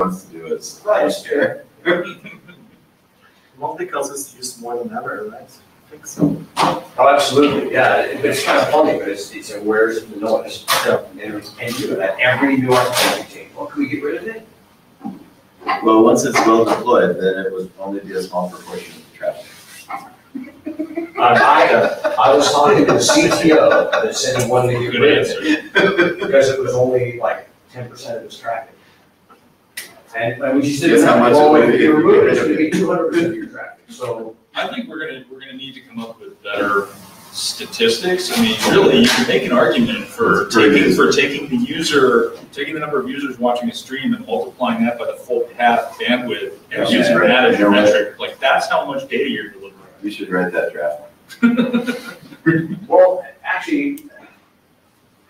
wants to do is. Right, sure. Multicast is used more than ever, right? I think so. Oh, absolutely, yeah, it- it's kind of funny, but it's, it's, a where's the noise? And it's, and you, that every new architect you take, well, can we get rid of it? Well, once it's well deployed, then it would only be a small proportion of the traffic. I, uh, I was talking to the CTO that said he wanted to get rid of it because it was only like ten percent of his traffic. And, and we just didn't Guess how much well, it would if be you if you remove it, get it's rid gonna of be two hundred percent of your traffic, so. I think we're gonna, we're gonna need to come up with better statistics. I mean, really, you can make an argument for taking, for taking the user, taking the number of users watching a stream and multiplying that by the full path bandwidth and Yeah. using that as your Yeah. metric. Like, that's how much data you're delivering. You should write that draft. Well, actually,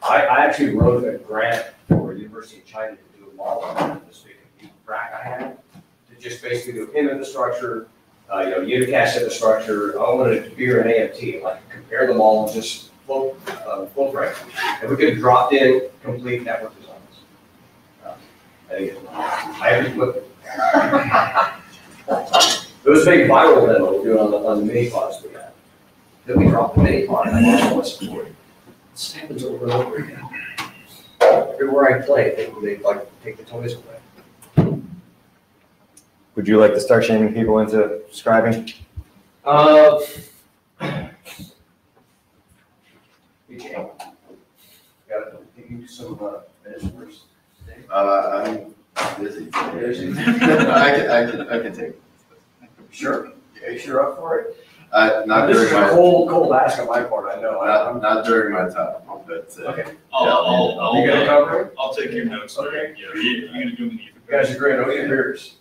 I, I actually wrote a grant for University of China to do a model on this big big rack I had. To just basically do PIM infrastructure, uh, you know, unicast infrastructure, I wanted to be an AMT, like compare them all and just flow, uh, right. And we could drop in complete network designs. Uh, I think I have put. It was a big viral demo we do on the, on the mini pods we had. Then we dropped the mini pod and I just want to support it. This happens over and over again. Everywhere I play, they, they like take the toys away. Would you like to start shaming people into scribing? Uh. BJ, Gotta give you some, uh, minutes. Uh, I'm busy. Busy. I can, I can, I can take it. Sure, are you sure up for it? Uh, not This is during a my, cold, cold ask on my part, I know. I- not, I'm- not during my time, but, uh, Okay, I'll, I'll, I'll, you gonna uh, cover it? I'll take your notes. Okay. Yeah, you, you're gonna do them the. You guys are great, oh, your beers.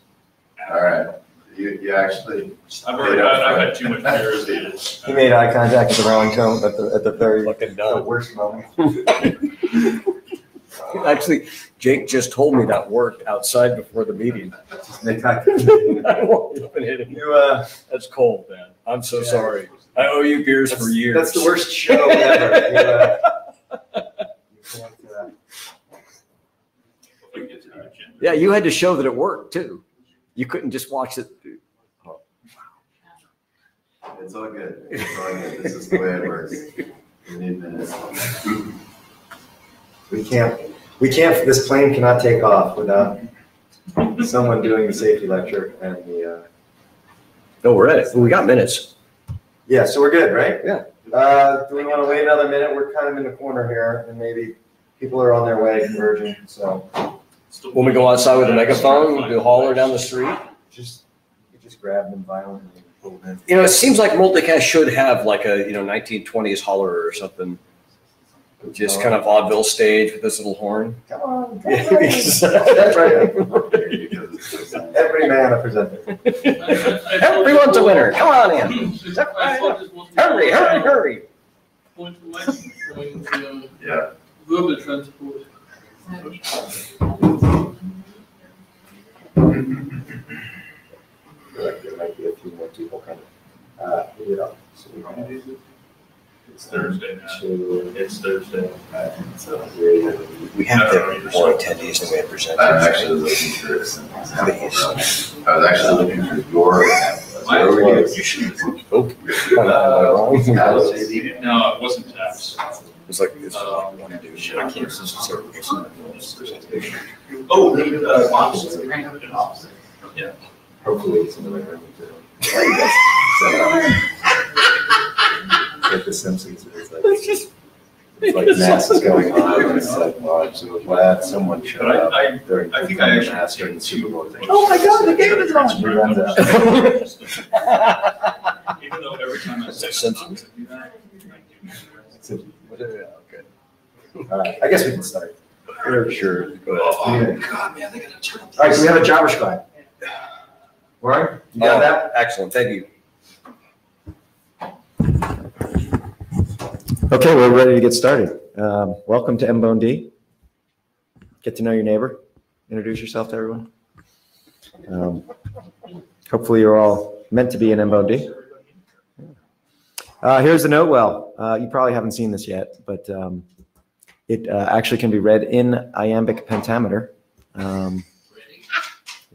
All right. You, you actually, I've already, I've I've had too much beer as it is. He made eye contact with the Rolling Cone at the, at the very, Looking the dumb. worst moment. Actually, Jake just told me that worked outside before the meeting. Make eye I won't even hit him. You, uh, That's cold, man. I'm so sorry. I owe you beers for years. that's the worst show ever. You, uh, you can't, uh, If we get to the agenda. Yeah, you had to show that it worked too. You couldn't just watch it. it's all good. It's all good. This is the way it works. We need. We can't, we can't, this plane cannot take off without someone doing the safety lecture and the, uh, No, we're at it. We got minutes. yeah, so we're good, right? Yeah. Uh, do we want to wait another minute? We're kind of in the corner here and maybe people are on their way converging, so When we go outside with a megaphone, do holler down the street. just, you just grab them violently and pull them in. You know, it seems like multicast should have like a, you know, nineteen twenties holler or something. Just kind of vaudeville stage with this little horn. Come on, come Yeah, on. because- That's right. Because it's just- Every man a presenter. Everyone's a winner. Come on in. Hurry, hurry, hurry. Point of license, point, uh, Yeah. verbal transport. Like there might be a few more people coming. Uh, you know, so we want It's Thursday now. to, It's Thursday. so we, have to have more attendees than we have presenters. I'm actually looking for examples. I was actually looking for your examples. Why- Where were you? You should. Oh, No, it wasn't taps. It's like, it's, Um, one dude. shit, I can't. Oh, the, opposite. Yeah. hopefully it's in the right room too. Like the Simpsons, it's like, It's just. it's like mass is going on, and it's like, well, I'm so glad someone showed But up I, I, during. I think I actually mass take during the Super Bowl. thing. Oh my God, the game is on. He runs out. Even though every time I say. Simpsons? I Okay. All right, I guess we can start. Sure, Sure, go ahead. Oh, God, man, they gotta turn up. All right, so we have a Jabber scribe. Warren, you got that? Oh, Excellent, thank you. Okay, we're ready to get started. Um, Welcome to MBONED. Get to know your neighbor. Introduce yourself to everyone. Um, Hopefully, you're all meant to be in MBONED. Uh, Here's the note well. Uh, You probably haven't seen this yet, but um, it uh, actually can be read in iambic pentameter. Um,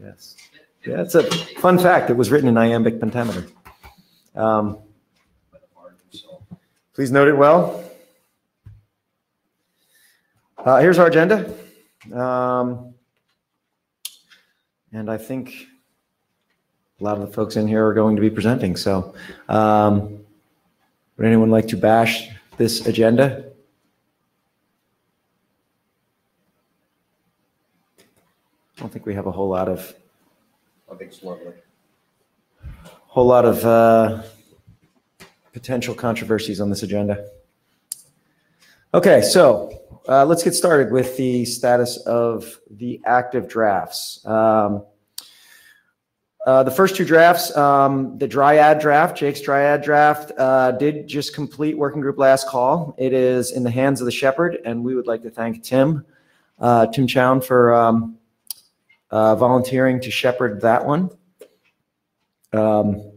Yes. Yeah, it's a fun fact. It was written in iambic pentameter. Um, Please note it well. Uh, here's our agenda. Um, and I think a lot of the folks in here are going to be presenting. So, um, would anyone like to bash this agenda? I don't think we have a whole lot of I think it's lovely. whole lot of uh, potential controversies on this agenda. Okay, so uh, let's get started with the status of the active drafts. Um, uh, the first two drafts, um, the DRIAD draft, Jake's DRIAD draft, uh, did just complete working group last call. It is in the hands of the Shepherd, and we would like to thank Tim, uh, Tim Chown, for um, uh, volunteering to shepherd that one. Um,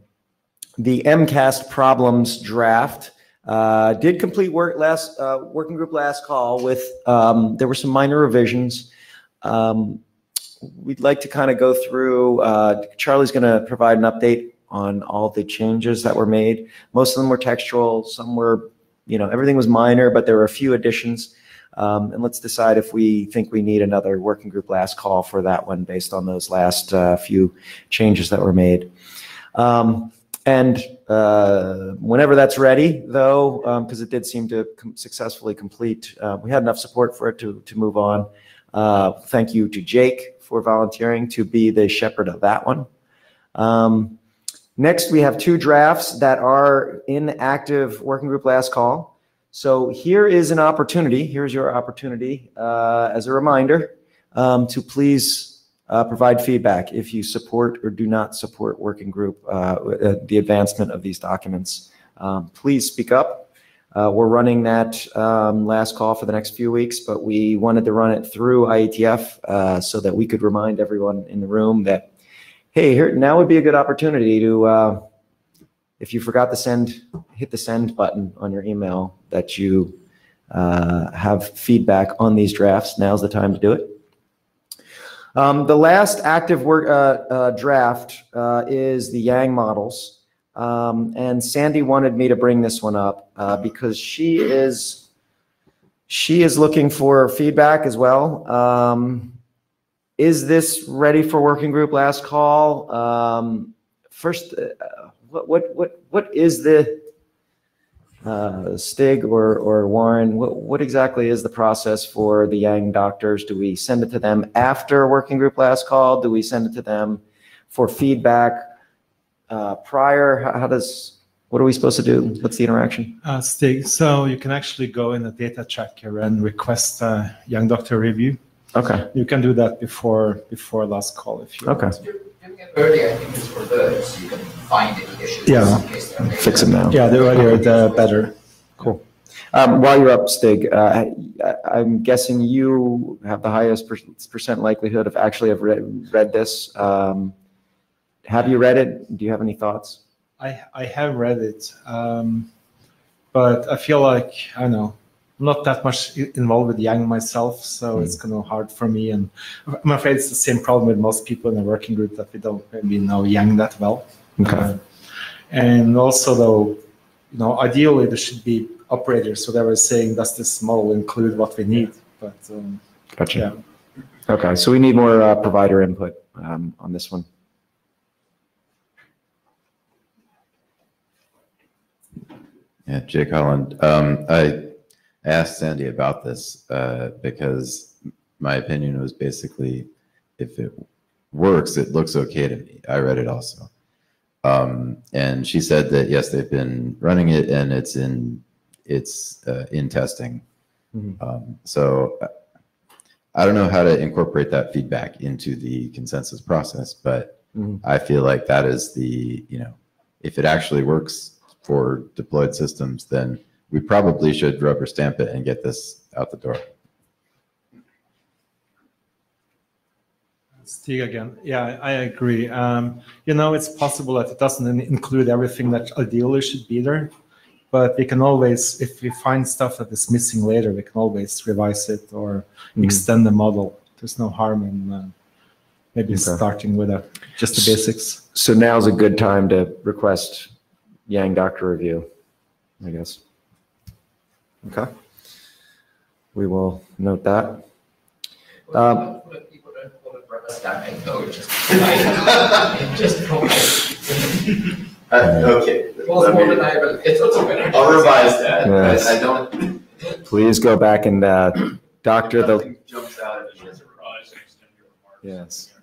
the MCAST problems draft uh, did complete work last working group last call with um, there were some minor revisions. Um, we'd like to kind of go through. Uh, Charlie's going to provide an update on all the changes that were made. Most of them were textual. Some were, you know, everything was minor, but there were a few additions. Um, and let's decide if we think we need another working group last call for that one based on those last uh, few changes that were made. Um, and uh, whenever that's ready, though, because it did seem to com- successfully complete, uh, we had enough support for it to, to move on. Uh, thank you to Jake for volunteering to be the shepherd of that one. Um, next, we have two drafts that are in active working group last call. So here is an opportunity. Here's your opportunity uh, as a reminder um, to please uh, provide feedback if you support or do not support working group, uh, uh, the advancement of these documents. Um, please speak up. Uh, we're running that um, last call for the next few weeks, but we wanted to run it through IETF uh, so that we could remind everyone in the room that, hey, here now would be a good opportunity to, uh, if you forgot to send, hit the send button on your email that you uh, have feedback on these drafts. Now's the time to do it. Um, the last active work uh, uh, draft is the Yang models, um, and Sandy wanted me to bring this one up uh, because she is she is looking for feedback as well. Um, is this ready for working group last call? Um, first, uh, what what what what is the uh, Stig or, or Warren, what, what exactly is the process for the Yang doctors? Do we send it to them after working group last call? Do we send it to them for feedback uh, prior? How, how does, what are we supposed to do? What's the interaction? Uh, Stig, so you can actually go in the datatracker and request a Yang doctor review. Okay, You can do that before before last call if you Okay. want. Doing it early, I think, is for good, so you can find any issues. Yeah. in case fix them now. Yeah, the earlier the better. Um, while you're up, Stig, uh, I, I'm guessing you have the highest per- percent likelihood of actually have read, read this. Um, have you read it? Do you have any thoughts? I I have read it, um, but I feel like I don't know. I'm not that much involved with Yang myself, so it's kind of hard for me. And I'm afraid it's the same problem with most people in the working group that we don't maybe know Yang that well. Okay. Uh, and also, though, you know, ideally there should be operators. So they were saying, does this model include what we need? But um, Gotcha. yeah, Okay, so we need more uh, provider input um, on this one. Yeah, Jake Holland. Um, I asked Sandy about this uh, because my opinion was basically if it works, it looks okay to me. I read it also. Um, and she said that yes, they've been running it and it's in it's uh, in testing. Mhm. Um, so I don't know how to incorporate that feedback into the consensus process, but Mhm. I feel like that is the you know if it actually works for deployed systems, then we probably should rubber stamp it and get this out the door. Stig again. Yeah, I agree. Um, you know, it's possible that it doesn't include everything that ideally should be there, but we can always, if we find stuff that is missing later, we can always revise it or Mhm. extend the model. There's no harm in uh, maybe Okay. starting with a, just the basics. So now's a good time to request Yang doctor review, I guess. Okay. We will note that. Um, What if people don't want to rubber stamp it, though, just, just copy. Uh, okay. It's more I, but it's also better. I'll revise that. Yes. I I don't, Please go back and uh, doctor the, jumps out at me as yes,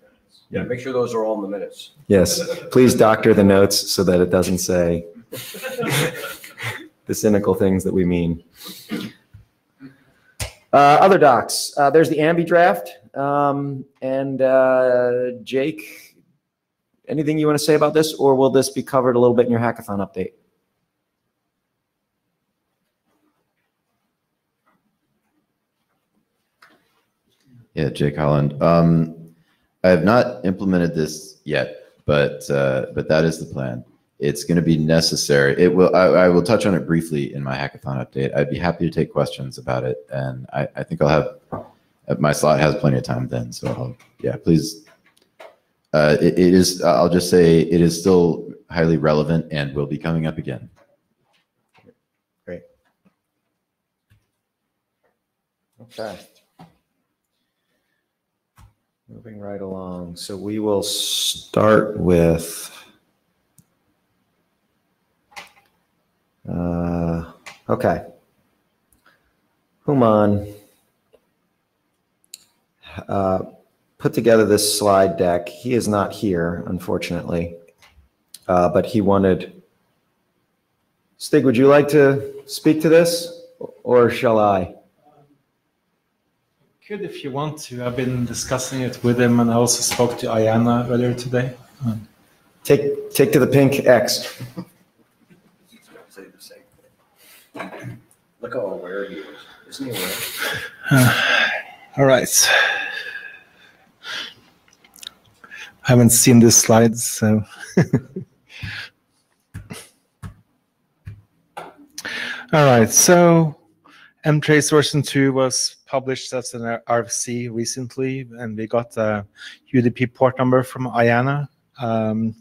Yeah, make sure those are all in the minutes. yes. Please doctor the notes so that it doesn't say the cynical things that we mean. Uh, Other docs, uh, there's the AMBI draft. um, And uh, Jake, anything you want to say about this, or will this be covered a little bit in your hackathon update? Yeah, Jake Holland. Um, I have not implemented this yet, but uh, but that is the plan. It's going to be necessary. It will. I, I will touch on it briefly in my hackathon update. I'd be happy to take questions about it, and I, I think I'll have uh, my slot has plenty of time then. So I'll, yeah, please. Uh, it, it is. I'll just say it is still highly relevant and will be coming up again. Great. Okay. Moving right along. So we will start with uh, okay. Human uh, put together this slide deck. He is not here, unfortunately, uh, but he wanted. Stig, would you like to speak to this, or shall I? Could if you want to. I've been discussing it with him and I also spoke to IANA earlier today. Take, take to the pink X. Say the same thing. Look how aware he is. Isn't he aware? All right. I haven't seen this slide, so. All right, so mtrace version 2 was published as an RFC recently, and we got a UDP port number from IANA. Um,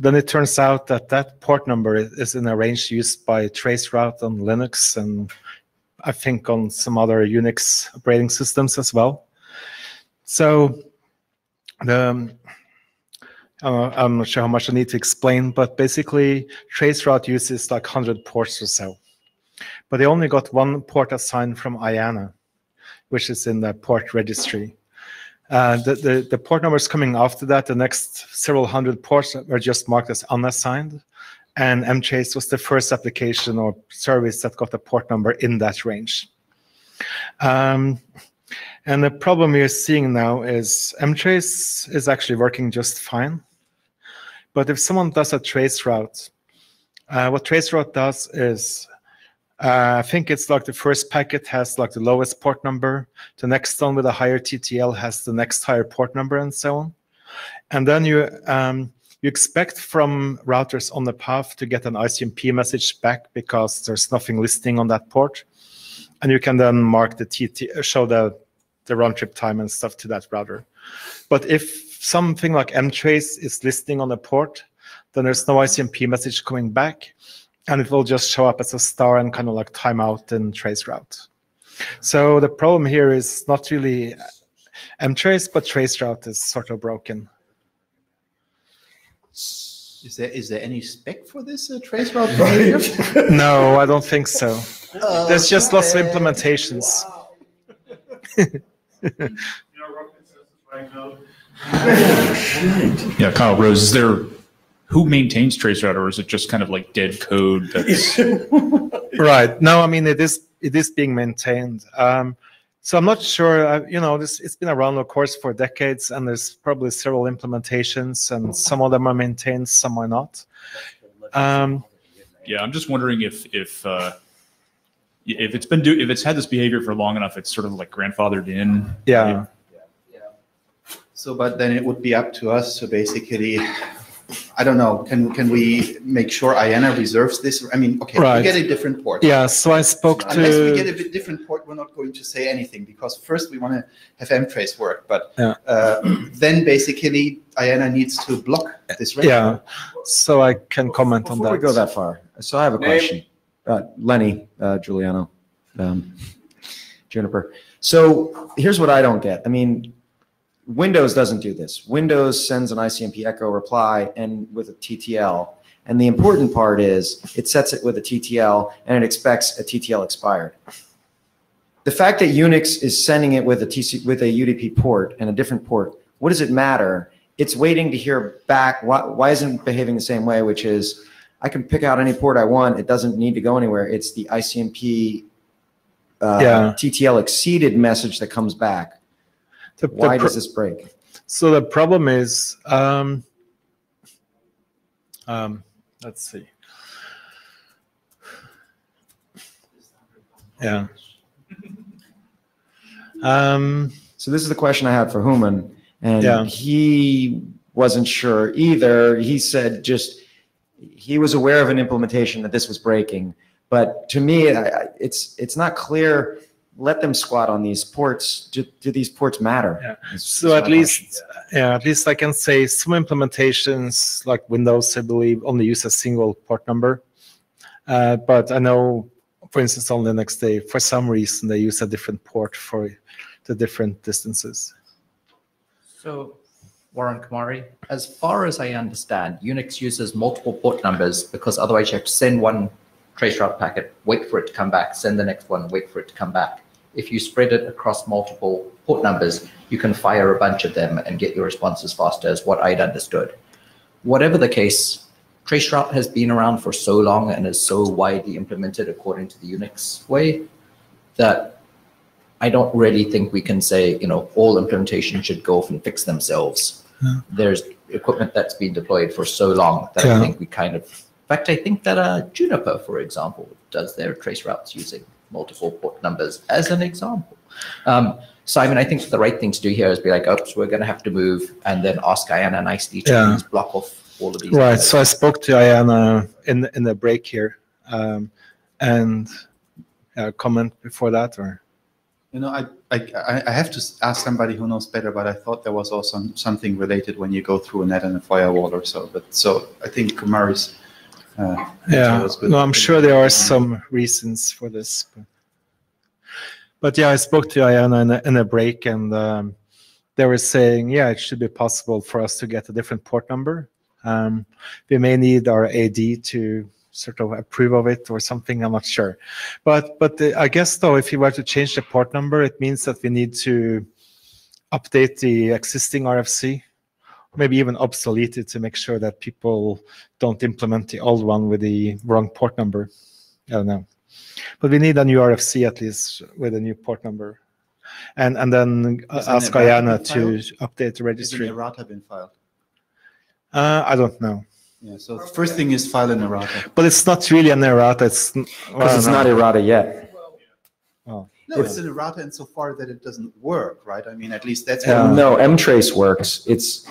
but then it turns out that that port number is- in a range used by Traceroute on Linux and I think on some other Unix operating systems as well. So the uh, I'm not sure how much I need to explain, but basically Traceroute uses like 100 ports or so. But they only got one port assigned from IANA, which is in the port registry. Uh, the, the, the port numbers coming after that, the next several hundred ports were just marked as unassigned. And mtrace was the first application or service that got a port number in that range. Um, and the problem we're seeing now is mtrace is actually working just fine. But if someone does a trace route, uh, what trace route does is uh, I think it's like the first packet has like the lowest port number. The next one with a higher TTL has the next higher port number and so on. And then you um, you expect from routers on the path to get an ICMP message back because there's nothing listing on that port. And you can then mark the TT, show the, the round trip time and stuff to that router. But if something like mtrace is listing on the port, then there's no ICMP message coming back and it will just show up as a star and kind of like timeout in trace route. So the problem here is not really mtrace, but trace route is sort of broken. Is there, is there any spec for this uh, trace route behavior? no, I don't think so. There's just lots of implementations. Yeah, Kyle Rose, is there, who maintains Traceroute or is it just kind of like dead code that's? right. No, I mean it is it is being maintained. Um, so I'm not sure. Uh, you know, this it's been around, of course, for decades, and there's probably several implementations, and some of them are maintained, some are not. Um, Yeah, I'm just wondering if, if, uh, if it's been do, if it's had this behavior for long enough, it's sort of like grandfathered in. yeah. So, but then it would be up to us to basically I don't know, can, can we make sure IANA reserves this? I mean, okay, we get a different port. Yeah, so I spoke to Unless we get a bit different port, we're not going to say anything because first we want to have M-Trace work, but Yeah. uh, then basically IANA needs to block this. range. yeah, so I can comment on that. Before we that. go that far, so I have a Name? question. Uh, Lenny, uh, Giuliano, um, Juniper. So here's what I don't get. I mean, Windows doesn't do this. Windows sends an ICMP echo reply and with a TTL. And the important part is it sets it with a TTL and it expects a TTL expired. The fact that Unix is sending it with a TC, with a UDP port and a different port, what does it matter? It's waiting to hear back. Why, why isn't it behaving the same way, which is I can pick out any port I want. It doesn't need to go anywhere. It's the ICMP uh, Yeah. TTL exceeded message that comes back. The- the Why pro- does this break? So the problem is, um, um, let's see. Yeah. Um, So this is the question I had for Human, and Yeah. he wasn't sure either. He said just he was aware of an implementation that this was breaking, but to me, I- it's it's not clear. Let them squat on these ports. Do, do these ports matter? Yeah. Is- So is at least, question. yeah, at least I can say some implementations like Windows, I believe, only use a single port number. Uh, but I know, for instance, on Linux, they for some reason they use a different port for the different distances. So, Warren Kumari, as far as I understand, Unix uses multiple port numbers because otherwise you have to send one traceroute packet, wait for it to come back, send the next one, wait for it to come back. If you spread it across multiple port numbers, you can fire a bunch of them and get your responses faster, is what I'd understood. Whatever the case, traceroute has been around for so long and is so widely implemented according to the Unix way that I don't really think we can say, you know, all implementations should go off and fix themselves. Yeah. There's equipment that's been deployed for so long that Yeah. I think we kind of, in fact, I think that uh, Juniper, for example, does their trace routes using multiple port numbers as an example. Um, so, I think the right thing to do here is be like, oops, we're going to have to move and then ask IANA nicely to Yeah. please block off all of these. Right. So I spoke to IANA in in the break here, um, and uh, comment before that, or You know, I, I, I- I have to ask somebody who knows better, but I thought there was also something related when you go through a NAT and a firewall or so. But so I think Kumari's. Uh, yeah, no, I'm sure there are some reasons for this, but, but yeah, I spoke to IANA in a, in a break, and um, they were saying, yeah, it should be possible for us to get a different port number. Um, we may need our AD to sort of approve of it or something. I'm not sure, but but uh, I guess though, if you were to change the port number, it means that we need to update the existing RFC, maybe even obsolete it to make sure that people don't implement the old one with the wrong port number. I don't know, but we need a new RFC at least with a new port number, and and then uh, Is an ask IANA to update the Has an registry. errata been filed? Uh, I don't know, Yeah. So the first thing is file an errata. but it's not really an errata. It's well, Because it's don't not know. errata yet. Oh. No, it's an errata insofar that it doesn't work, right? I mean, at least that's. Yeah. No, M-Trace works. It's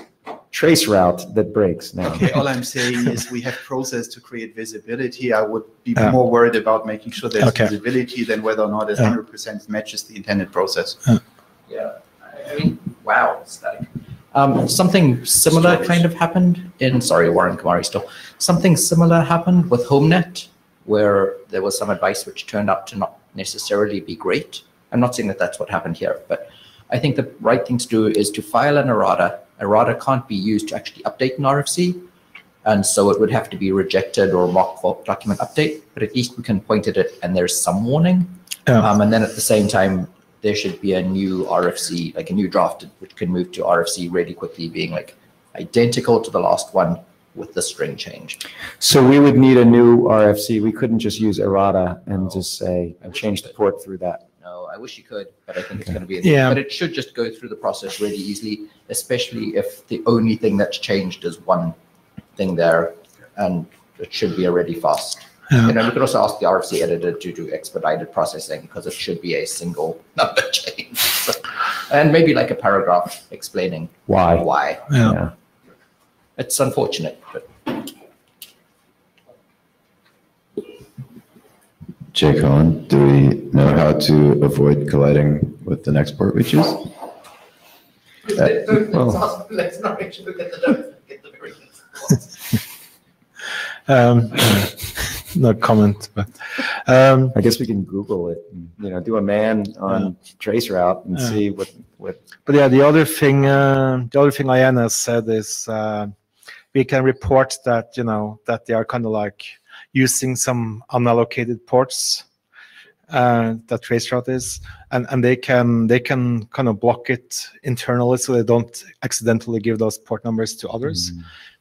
trace route that breaks now. Okay, all I'm saying is we have process to create visibility. I would be Yeah. more worried about making sure there's Okay. visibility than whether or not it Yeah. hundred percent matches the intended process. Ah. Yeah, I mean, wow, static. Um, something similar kind of happened in, sorry, Warren Kumari still. Something similar happened with HomeNet, where there was some advice which turned out to not necessarily be great. I'm not saying that that's what happened here, but I think the right thing to do is to file an errata. Errata can't be used to actually update an RFC. And so it would have to be rejected or marked for document update, but at least we can point at it and there's some warning. Yeah. Um, and then at the same time, there should be a new RFC, like a new draft, which can move to RFC really quickly, being like identical to the last one with the string change. So we would need a new RFC. We couldn't just use errata and just say, and change the port through that. No, I wish you could, but I think it's going to be, Yeah. but it should just go through the process really easily, especially if the only thing that's changed is one thing there, and it should be already fast. Yeah. You know, we could also ask the RFC editor to do expedited processing because it should be a single number change. So- and maybe like a paragraph explaining Why? why. Yeah. Yeah. It's unfortunate, but Jake Holland, do we know how to avoid colliding with the next port we choose? well- let's not make sure we get the, get the very Um, no comment, but um, I guess we can Google it, and, you know, do a man on trace route and Yeah. see what, what, But yeah, the other thing, uh, the other thing IANA said is uh, we can report that you know that they are kind of like using some unallocated ports uh, that traceroute is, and and they can they can kind of block it internally so they don't accidentally give those port numbers to others.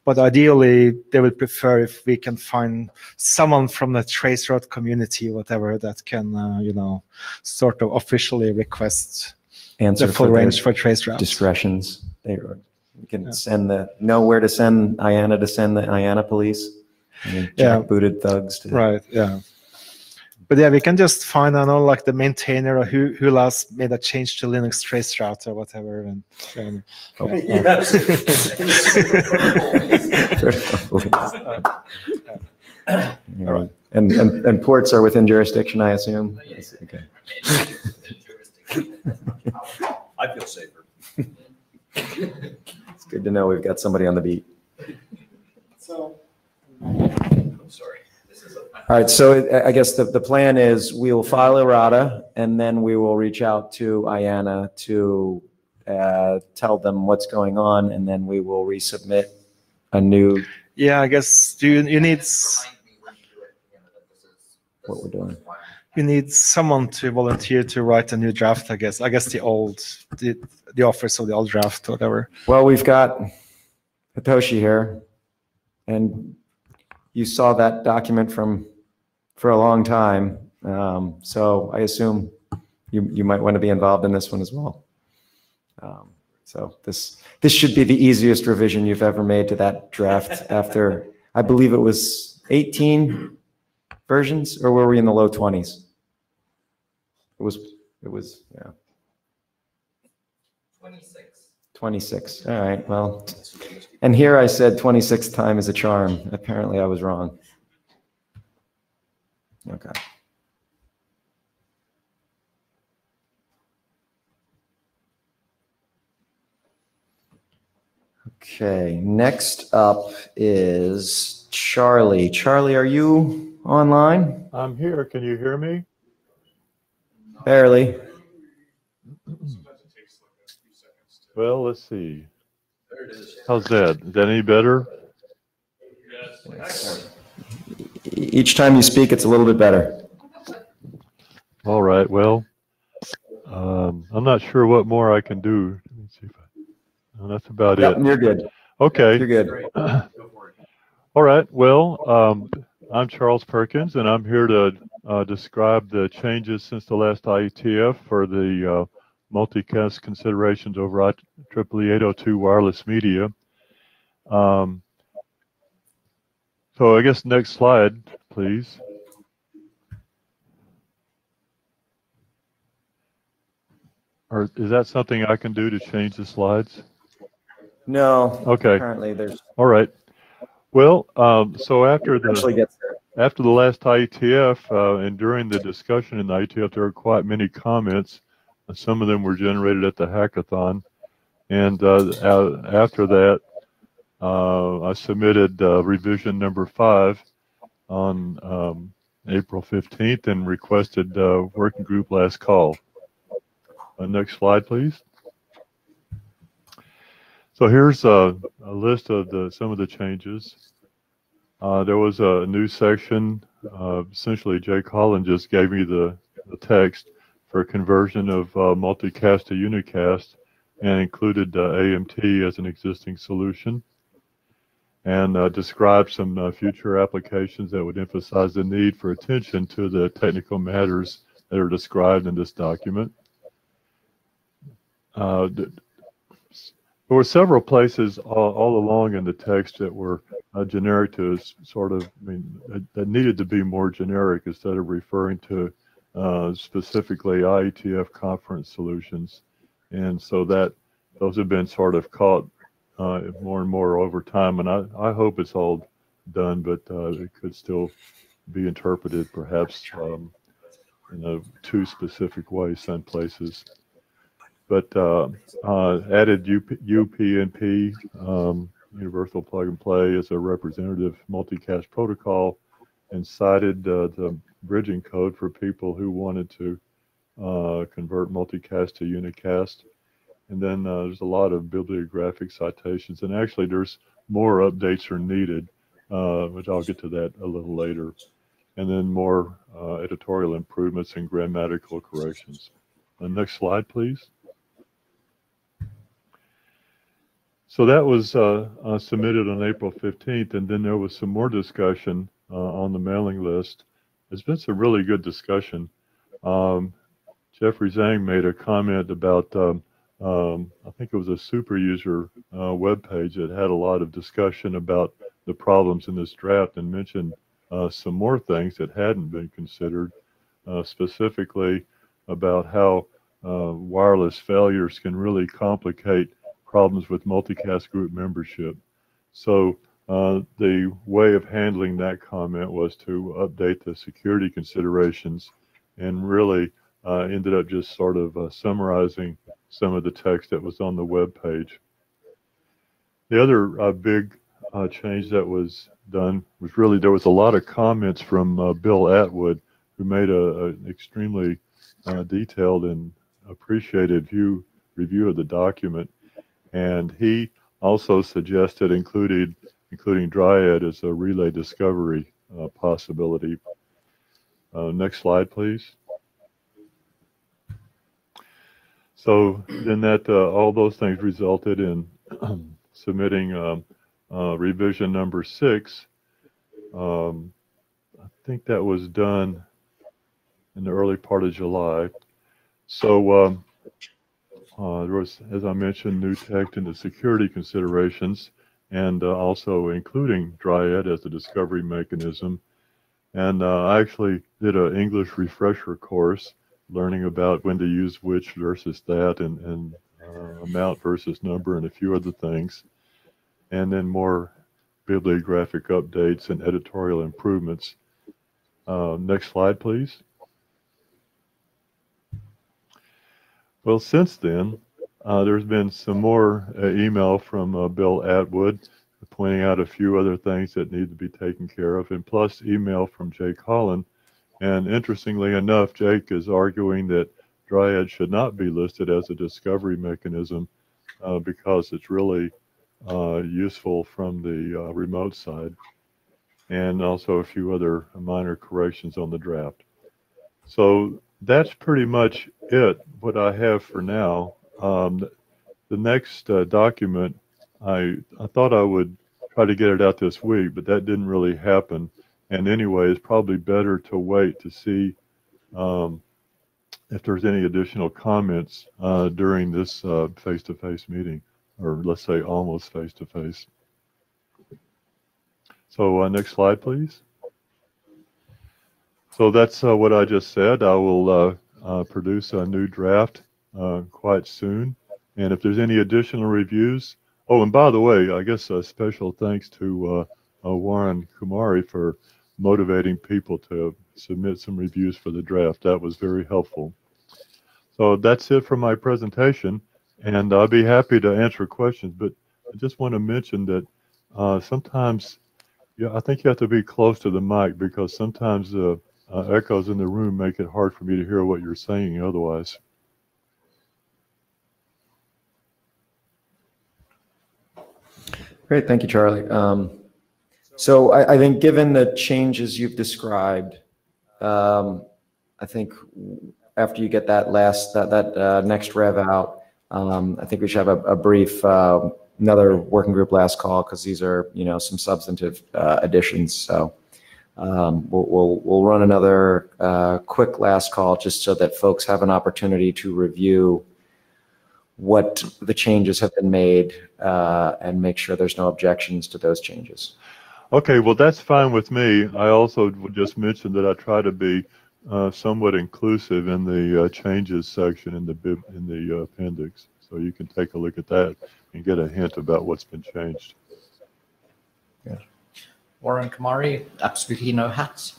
But ideally, they would prefer if we can find someone from the traceroute community, whatever, that can uh, you know sort of officially request answer the full for range for trace routes. discretions. They we Yeah. can send the, know where to send IANA to send the IANA police. And Yeah. Booted thugs to. Right. Yeah. But yeah, we can just find I know like the maintainer or who who last made a change to Linux trace route or whatever, and, and oh. Yeah. And, and, and ports are within jurisdiction, I assume? Yes, Okay. I feel safer. It's good to know we've got somebody on the beat. I'm sorry. This is a- All right, so I- I guess the, the plan is we will file errata and then we will reach out to IANA to uh, tell them what's going on and then we will resubmit a new, yeah, I guess you you need s- what we're doing. you need someone to volunteer to write a new draft. I guess I guess the old the the office of the old draft, whatever. Well, we've got Hitoshi here and you saw that document from, for a long time. Um, So I assume you, you might want to be involved in this one as well. Um, So this, this should be the easiest revision you've ever made to that draft after, I believe it was 18 versions, or were we in the low 20s? It was, it was, yeah, 26. 26. All right, well, and here I said 26th time is a charm. Apparently I was wrong. Okay. Okay, next up is Charlie. Charlie, are you online? I'm here. Can you hear me? Barely. Well, let's see. How's that? Is that any better? Each time you speak, it's a little bit better. All right. Well, um, I'm not sure what more I can do. Let me see if I, no, that's about Yep, it. you're good. Okay. You're good. All right. Well, um, I'm Charles Perkins, and I'm here to uh, describe the changes since the last IETF for the uh, multicast considerations over IEEE 802 wireless media. Um, so I guess next slide, please. Or is that something I can do to change the slides? No. Okay. Apparently there's, All right. Well, um, so after the actually gets there. after the last IETF uh, and during the discussion in the IETF, there were quite many comments. Uh, Some of them were generated at the hackathon, and uh, after that, uh, I submitted uh, revision number five on um, April 15th and requested uh, working group last call. Uh, next slide, please. So here's a, a list of the some of the changes. Uh, there was a new section. Uh, essentially, Jay Holland just gave me the, the text for conversion of uh, multicast to unicast and included uh, AMT as an existing solution and uh, described some uh, future applications that would emphasize the need for attention to the technical matters that are described in this document. Uh, th- there were several places all, all along in the text that were uh, generic to sort of, I mean, that needed to be more generic instead of referring to uh, specifically IETF conference solutions. And so that those have been sort of caught uh, more and more over time. And I, I hope it's all done, but uh, it could still be interpreted perhaps um, in a too specific way some places. But uh, uh, added UP, UPnP, um, Universal Plug and Play, as a representative multicast protocol and cited uh, the bridging code for people who wanted to uh, convert multicast to unicast. And then uh, there's a lot of bibliographic citations, and actually there's more updates are needed, uh, which I'll get to that a little later. And then more uh, editorial improvements and grammatical corrections. The next slide, please. So that was uh, uh, submitted on April 15th, and then there was some more discussion uh, on the mailing list. There's been some really good discussion. Um, Jeffrey Zhang made a comment about, um, um, I think it was a super user uh, webpage that had a lot of discussion about the problems in this draft and mentioned uh, some more things that hadn't been considered, uh, specifically about how uh, wireless failures can really complicate problems with multicast group membership. So uh, the way of handling that comment was to update the security considerations and really uh, ended up just sort of uh, summarizing some of the text that was on the web page. The other uh, big uh, change that was done was really there was a lot of comments from Bill Atwood, who made an extremely detailed and appreciated view review of the document, and he also suggested including including DRIAD as a relay discovery uh, possibility. Uh, next slide, please. So then that uh, all those things resulted in submitting um, uh, revision number six. Um, I think that was done in the early part of July. So um, uh, there was, as I mentioned, new text into security considerations and uh, also including DRIAD as a discovery mechanism. And uh, I actually did an English refresher course learning about when to use which versus that and, and uh, amount versus number and a few other things. And then more bibliographic updates and editorial improvements. Uh, next slide, please. Well, since then, uh, there's been some more uh, email from uh, Bill Atwood pointing out a few other things that need to be taken care of, and plus email from Jake Holland. And interestingly enough, Jake is arguing that DRIAD should not be listed as a discovery mechanism uh, because it's really uh, useful from the uh, remote side, and also a few other minor corrections on the draft. So that's pretty much it, what I have for now. Um, the next uh, document, I I thought I would try to get it out this week, but that didn't really happen. And anyway, it's probably better to wait to see um, if there's any additional comments uh, during this uh, face-to-face meeting, or let's say almost face-to-face. So uh, next slide, please. So that's uh, what I just said. I will uh, uh, produce a new draft uh, quite soon. And if there's any additional reviews, oh, and by the way, I guess a special thanks to uh, uh, Warren Kumari for motivating people to submit some reviews for the draft. That was very helpful. So that's it for my presentation, and I'll be happy to answer questions. But I just want to mention that uh, sometimes, yeah, I think you have to be close to the mic because sometimes the uh, echoes in the room make it hard for me to hear what you're saying otherwise. Great, thank you, Charlie. Um, so I, I think given the changes you've described, um, I think after you get that last, that, that uh, next rev out, um, I think we should have a, a brief, uh, another working group last call because these are, you know, some substantive uh, additions. So um, we'll, we'll, we'll run another uh, quick last call just so that folks have an opportunity to review what the changes have been made uh, and make sure there's no objections to those changes. Okay, well, that's fine with me. I also would just mention that I try to be uh, somewhat inclusive in the uh, changes section in the bib, in the uh, appendix. So you can take a look at that and get a hint about what's been changed. Warren Kumari, absolutely no hats.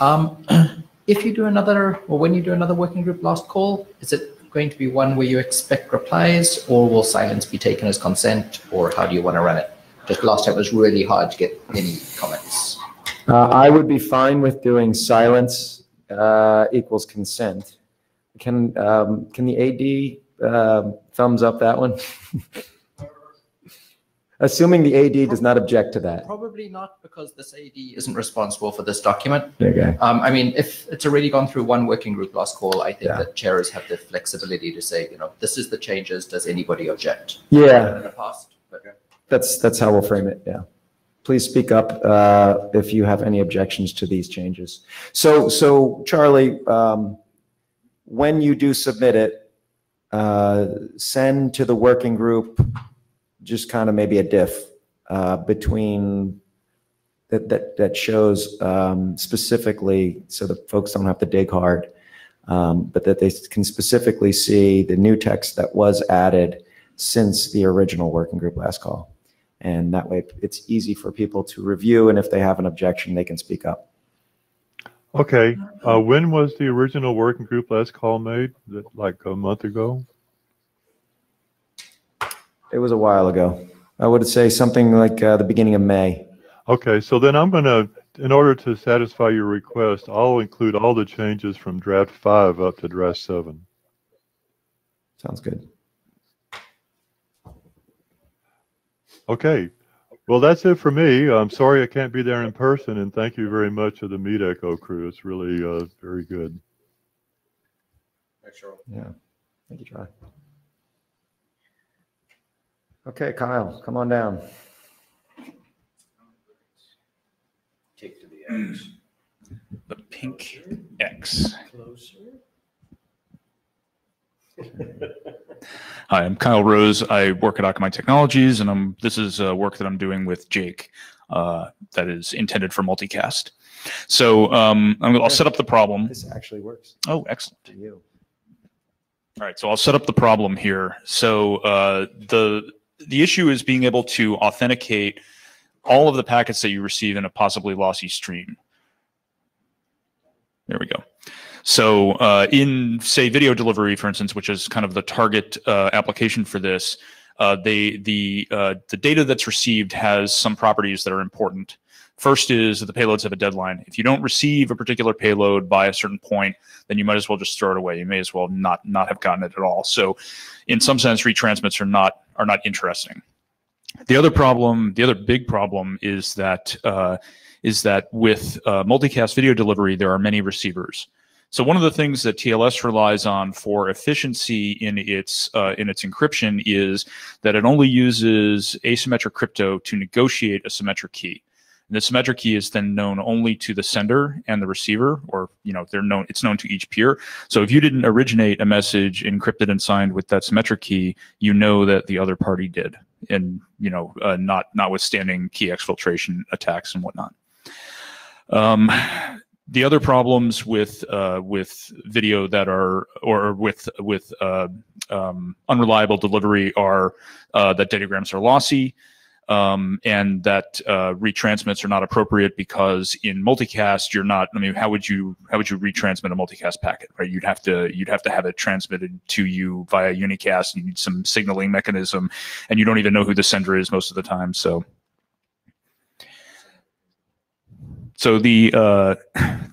Um, if you do another, or when you do another working group last call, is it going to be one where you expect replies, or will silence be taken as consent, or how do you want to run it? Just last time it was really hard to get any comments. Uh, I would be fine with doing silence uh, equals consent. Can, um, can the AD um, thumbs up that one? Assuming the AD does not object to that. Probably not because this AD isn't responsible for this document. Okay. Um, I mean, if it's already gone through one working group last call, I think Yeah. that chairs have the flexibility to say, you know, this is the changes. Does anybody object? Yeah. In the past, but yeah. That's, that's how we'll frame it, yeah. Please speak up uh, if you have any objections to these changes. So, so Charlie, um, when you do submit it, uh, send to the working group just kind of maybe a diff uh, between, that, that, that shows um, specifically, so that folks don't have to dig hard, um, but that they can specifically see the new text that was added since the original working group last call. And that way, it's easy for people to review, and if they have an objection, they can speak up. Okay, uh, when was the original working group last call made? Like a month ago? It was a while ago. I would say something like uh, the beginning of May. Okay, so then I'm gonna, in order to satisfy your request, I'll include all the changes from draft five up to draft seven. Sounds good. Okay, well, that's it for me. I'm sorry I can't be there in person, and thank you very much to the Meetecho crew. It's really, uh, very good. Thanks, Cheryl. Yeah. Thank you, Charlie. Okay, Kyle, come on down. Take to the X. The pink X. Closer. Hi, I'm Kyle Rose. I work at Akamai Technologies, and I'm this is uh, work that I'm doing with Jake uh, that is intended for multicast. So um, I'm, I'll set up the problem. This actually works Oh, excellent. for you. All right, so I'll set up the problem here. So uh, the the issue is being able to authenticate all of the packets that you receive in a possibly lossy stream. There we go. So uh, in say video delivery, for instance, which is kind of the target uh, application for this, uh, they the uh, the data that's received has some properties that are important. First is that the payloads have a deadline. If you don't receive a particular payload by a certain point, then you might as well just throw it away. You may as well not not have gotten it at all. So, in some sense, retransmits are not are not interesting. The other problem, the other big problem, is that uh, is that with uh, multicast video delivery, there are many receivers. So one of the things that TLS relies on for efficiency in its uh, in its encryption is that it only uses asymmetric crypto to negotiate a symmetric key. And the symmetric key is then known only to the sender and the receiver, or you know, they're known. It's known to each peer. So if you didn't originate a message encrypted and signed with that symmetric key, you know that the other party did, and you know, uh, not notwithstanding key exfiltration attacks and whatnot. Um, the other problems with uh, with video that are or with with uh, um, unreliable delivery are uh, that datagrams are lossy um, and that uh, retransmits are not appropriate because in multicast you're not. I mean, how would you how would you retransmit a multicast packet? Right, you'd have to you'd have to have it transmitted to you via unicast. You need some signaling mechanism, and you don't even know who the sender is most of the time. So. So the uh,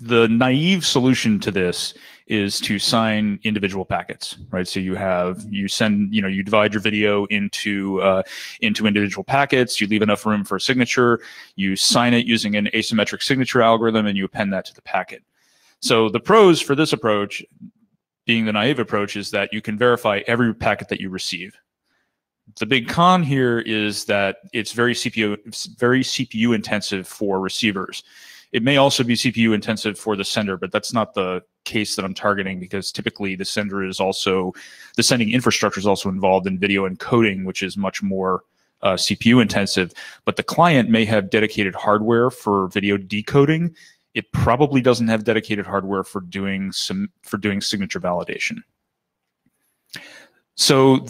the naive solution to this is to sign individual packets, right? So you have you send you know you divide your video into uh, into individual packets. You leave enough room for a signature. You sign it using an asymmetric signature algorithm, and you append that to the packet. So the pros for this approach, being the naive approach, is that you can verify every packet that you receive. The big con here is that it's very CPU very CPU intensive for receivers. It may also be CPU intensive for the sender, but that's not the case that I'm targeting because typically the sender is also the sending infrastructure is also involved in video encoding, which is much more uh, CPU intensive. But the client may have dedicated hardware for video decoding. It probably doesn't have dedicated hardware for doing some for doing signature validation. So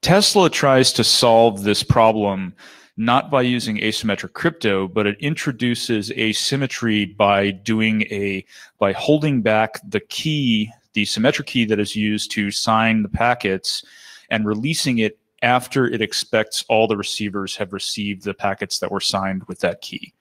Tesla tries to solve this problem not by using asymmetric crypto, but it introduces asymmetry by doing a by holding back the key, the symmetric key that is used to sign the packets, and releasing it after it expects all the receivers have received the packets that were signed with that key.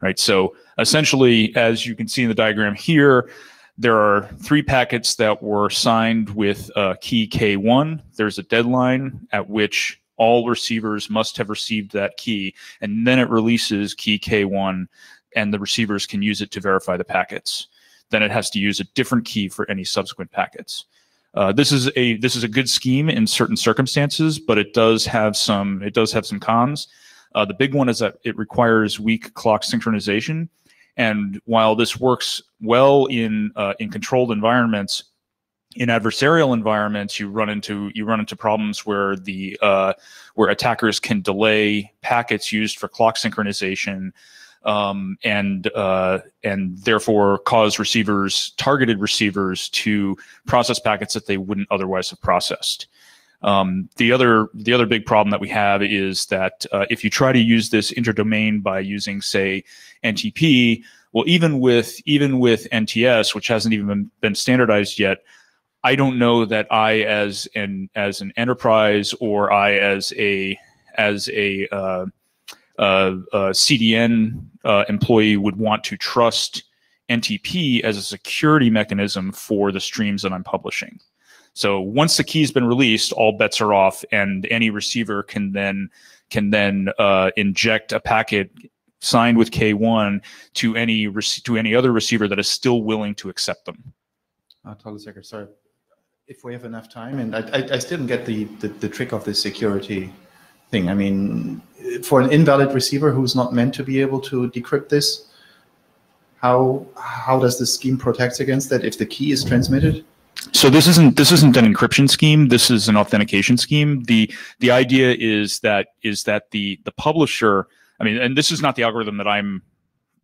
Right. So essentially, as you can see in the diagram here, there are three packets that were signed with uh, key K1. There's a deadline at which all receivers must have received that key, and then it releases key K1, and the receivers can use it to verify the packets. Then it has to use a different key for any subsequent packets. Uh, this is a this is a good scheme in certain circumstances, but it does have some it does have some cons. Uh, the big one is that it requires weak clock synchronization, and while this works well in uh, in controlled environments, in adversarial environments, you run into you run into problems where the uh, where attackers can delay packets used for clock synchronization, um, and uh, and therefore cause receivers targeted receivers to process packets that they wouldn't otherwise have processed. Um, the other the other big problem that we have is that uh, if you try to use this interdomain by using say NTP, well, even with even with NTS, which hasn't even been, been standardized yet, I don't know that I as an as an enterprise or I as a as a uh, uh, uh, CDN employee would want to trust NTP as a security mechanism for the streams that I'm publishing. So once the key's been released, all bets are off, and any receiver can then can then uh, inject a packet signed with K1 to any to any other receiver that is still willing to accept them. Uh, totally second. Sorry. If we have enough time, and I, I, I still don't get the, the, the trick of the security thing. I mean, for an invalid receiver who's not meant to be able to decrypt this, how how does the scheme protect against that if the key is transmitted? So this isn't this isn't an encryption scheme. This is an authentication scheme. the The idea is that is that the the publisher. I mean, and this is not the algorithm that I'm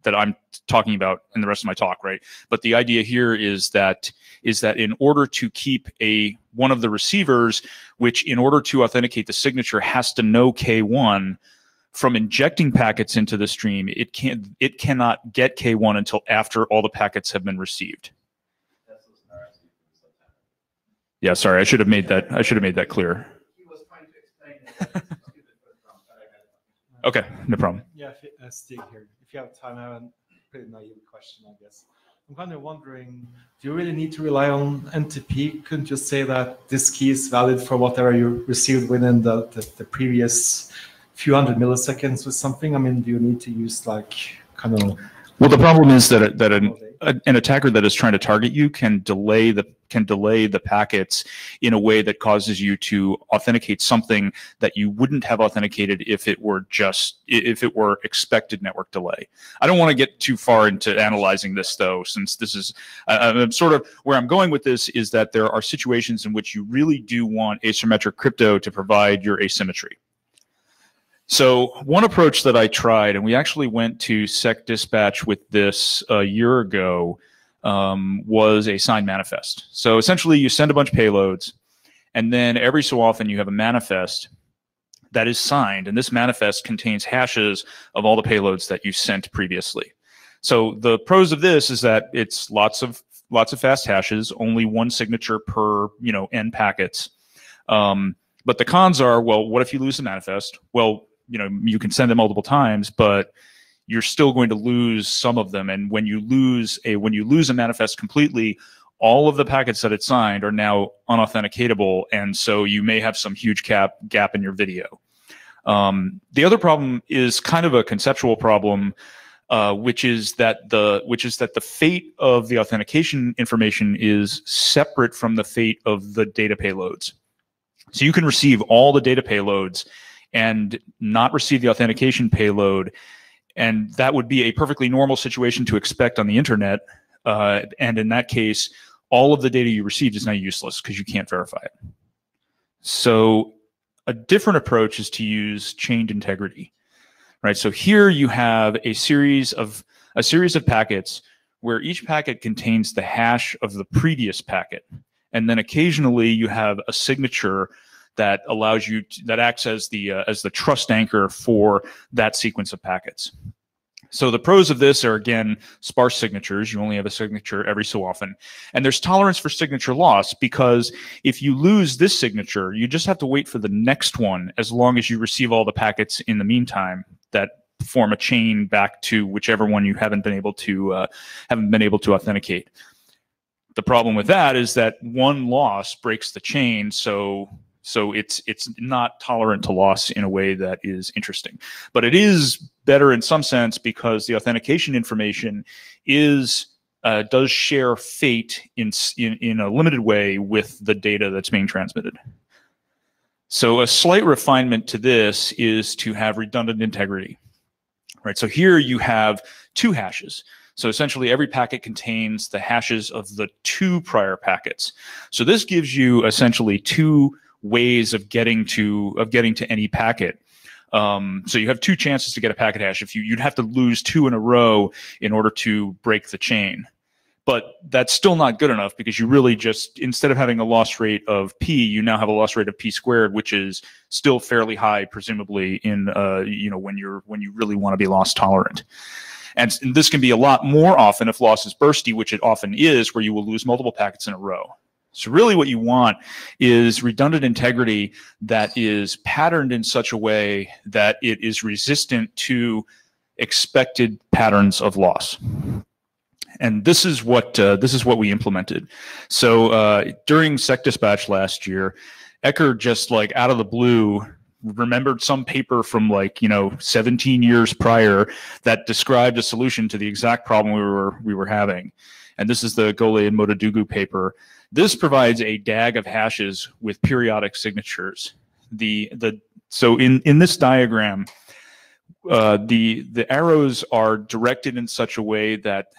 that I'm talking about in the rest of my talk, right? But the idea here is that is that in order to keep a one of the receivers, which in order to authenticate the signature has to know K1 from injecting packets into the stream, it can it cannot get K1 until after all the packets have been received. Yeah, sorry, I should have made that I should have made that clear. okay, no problem. Yeah, if, uh, Stig here. You have time, I have a pretty naive question, I guess. I'm kind of wondering, do you really need to rely on NTP? Couldn't you say that this key is valid for whatever you received within the, the, the previous few hundred milliseconds or something? I mean, do you need to use like kind of well, the problem is that that an, an attacker that is trying to target you can delay the can delay the packets in a way that causes you to authenticate something that you wouldn't have authenticated if it were just if it were expected network delay. I don't want to get too far into analyzing this though, since this is uh, sort of where I'm going with this is that there are situations in which you really do want asymmetric crypto to provide your asymmetry. So one approach that I tried, and we actually went to Sec Dispatch with this a year ago, um, was a signed manifest. So essentially, you send a bunch of payloads, and then every so often you have a manifest that is signed, and this manifest contains hashes of all the payloads that you sent previously. So the pros of this is that it's lots of lots of fast hashes, only one signature per you know n packets. Um, but the cons are, well, what if you lose the manifest? Well, you know you can send them multiple times but you're still going to lose some of them. And when you lose a when you lose a manifest completely all of the packets that it signed are now unauthenticatable and so you may have some huge cap gap in your video. Um, the other problem is kind of a conceptual problem uh, which is that the which is that the fate of the authentication information is separate from the fate of the data payloads. So you can receive all the data payloads and not receive the authentication payload. And that would be a perfectly normal situation to expect on the internet. Uh, and in that case, all of the data you received is now useless because you can't verify it. So a different approach is to use chained integrity, right? So here you have a series of a series of packets where each packet contains the hash of the previous packet. And then occasionally you have a signature that allows you to, that acts as the uh, as the trust anchor for that sequence of packets. So the pros of this are again sparse signatures. You only have a signature every so often, and there's tolerance for signature loss because if you lose this signature, you just have to wait for the next one as long as you receive all the packets in the meantime that form a chain back to whichever one you haven't been able to uh, haven't been able to authenticate. The problem with that is that one loss breaks the chain, so so it's it's not tolerant to loss in a way that is interesting. But it is better in some sense because the authentication information is uh, does share fate in, in in a limited way with the data that's being transmitted. So a slight refinement to this is to have redundant integrity. Right. So here you have two hashes. So essentially every packet contains the hashes of the two prior packets. So this gives you essentially two ways of getting to of getting to any packet. Um, so you have two chances to get a packet hash. If you you'd have to lose two in a row in order to break the chain. But that's still not good enough because you really just instead of having a loss rate of p, you now have a loss rate of p squared, which is still fairly high, presumably in uh, you know when you're when you really want to be loss tolerant. And, and this can be a lot more often if loss is bursty, which it often is, where you will lose multiple packets in a row. So really what you want is redundant integrity that is patterned in such a way that it is resistant to expected patterns of loss. And this is what uh, this is what we implemented. So uh, during Sec Dispatch last year, Ecker just like out of the blue remembered some paper from like you know 17 years prior that described a solution to the exact problem we were we were having. And this is the Golle and Modadugu paper. This provides a DAG of hashes with periodic signatures. The the so in in this diagram, uh, the the arrows are directed in such a way that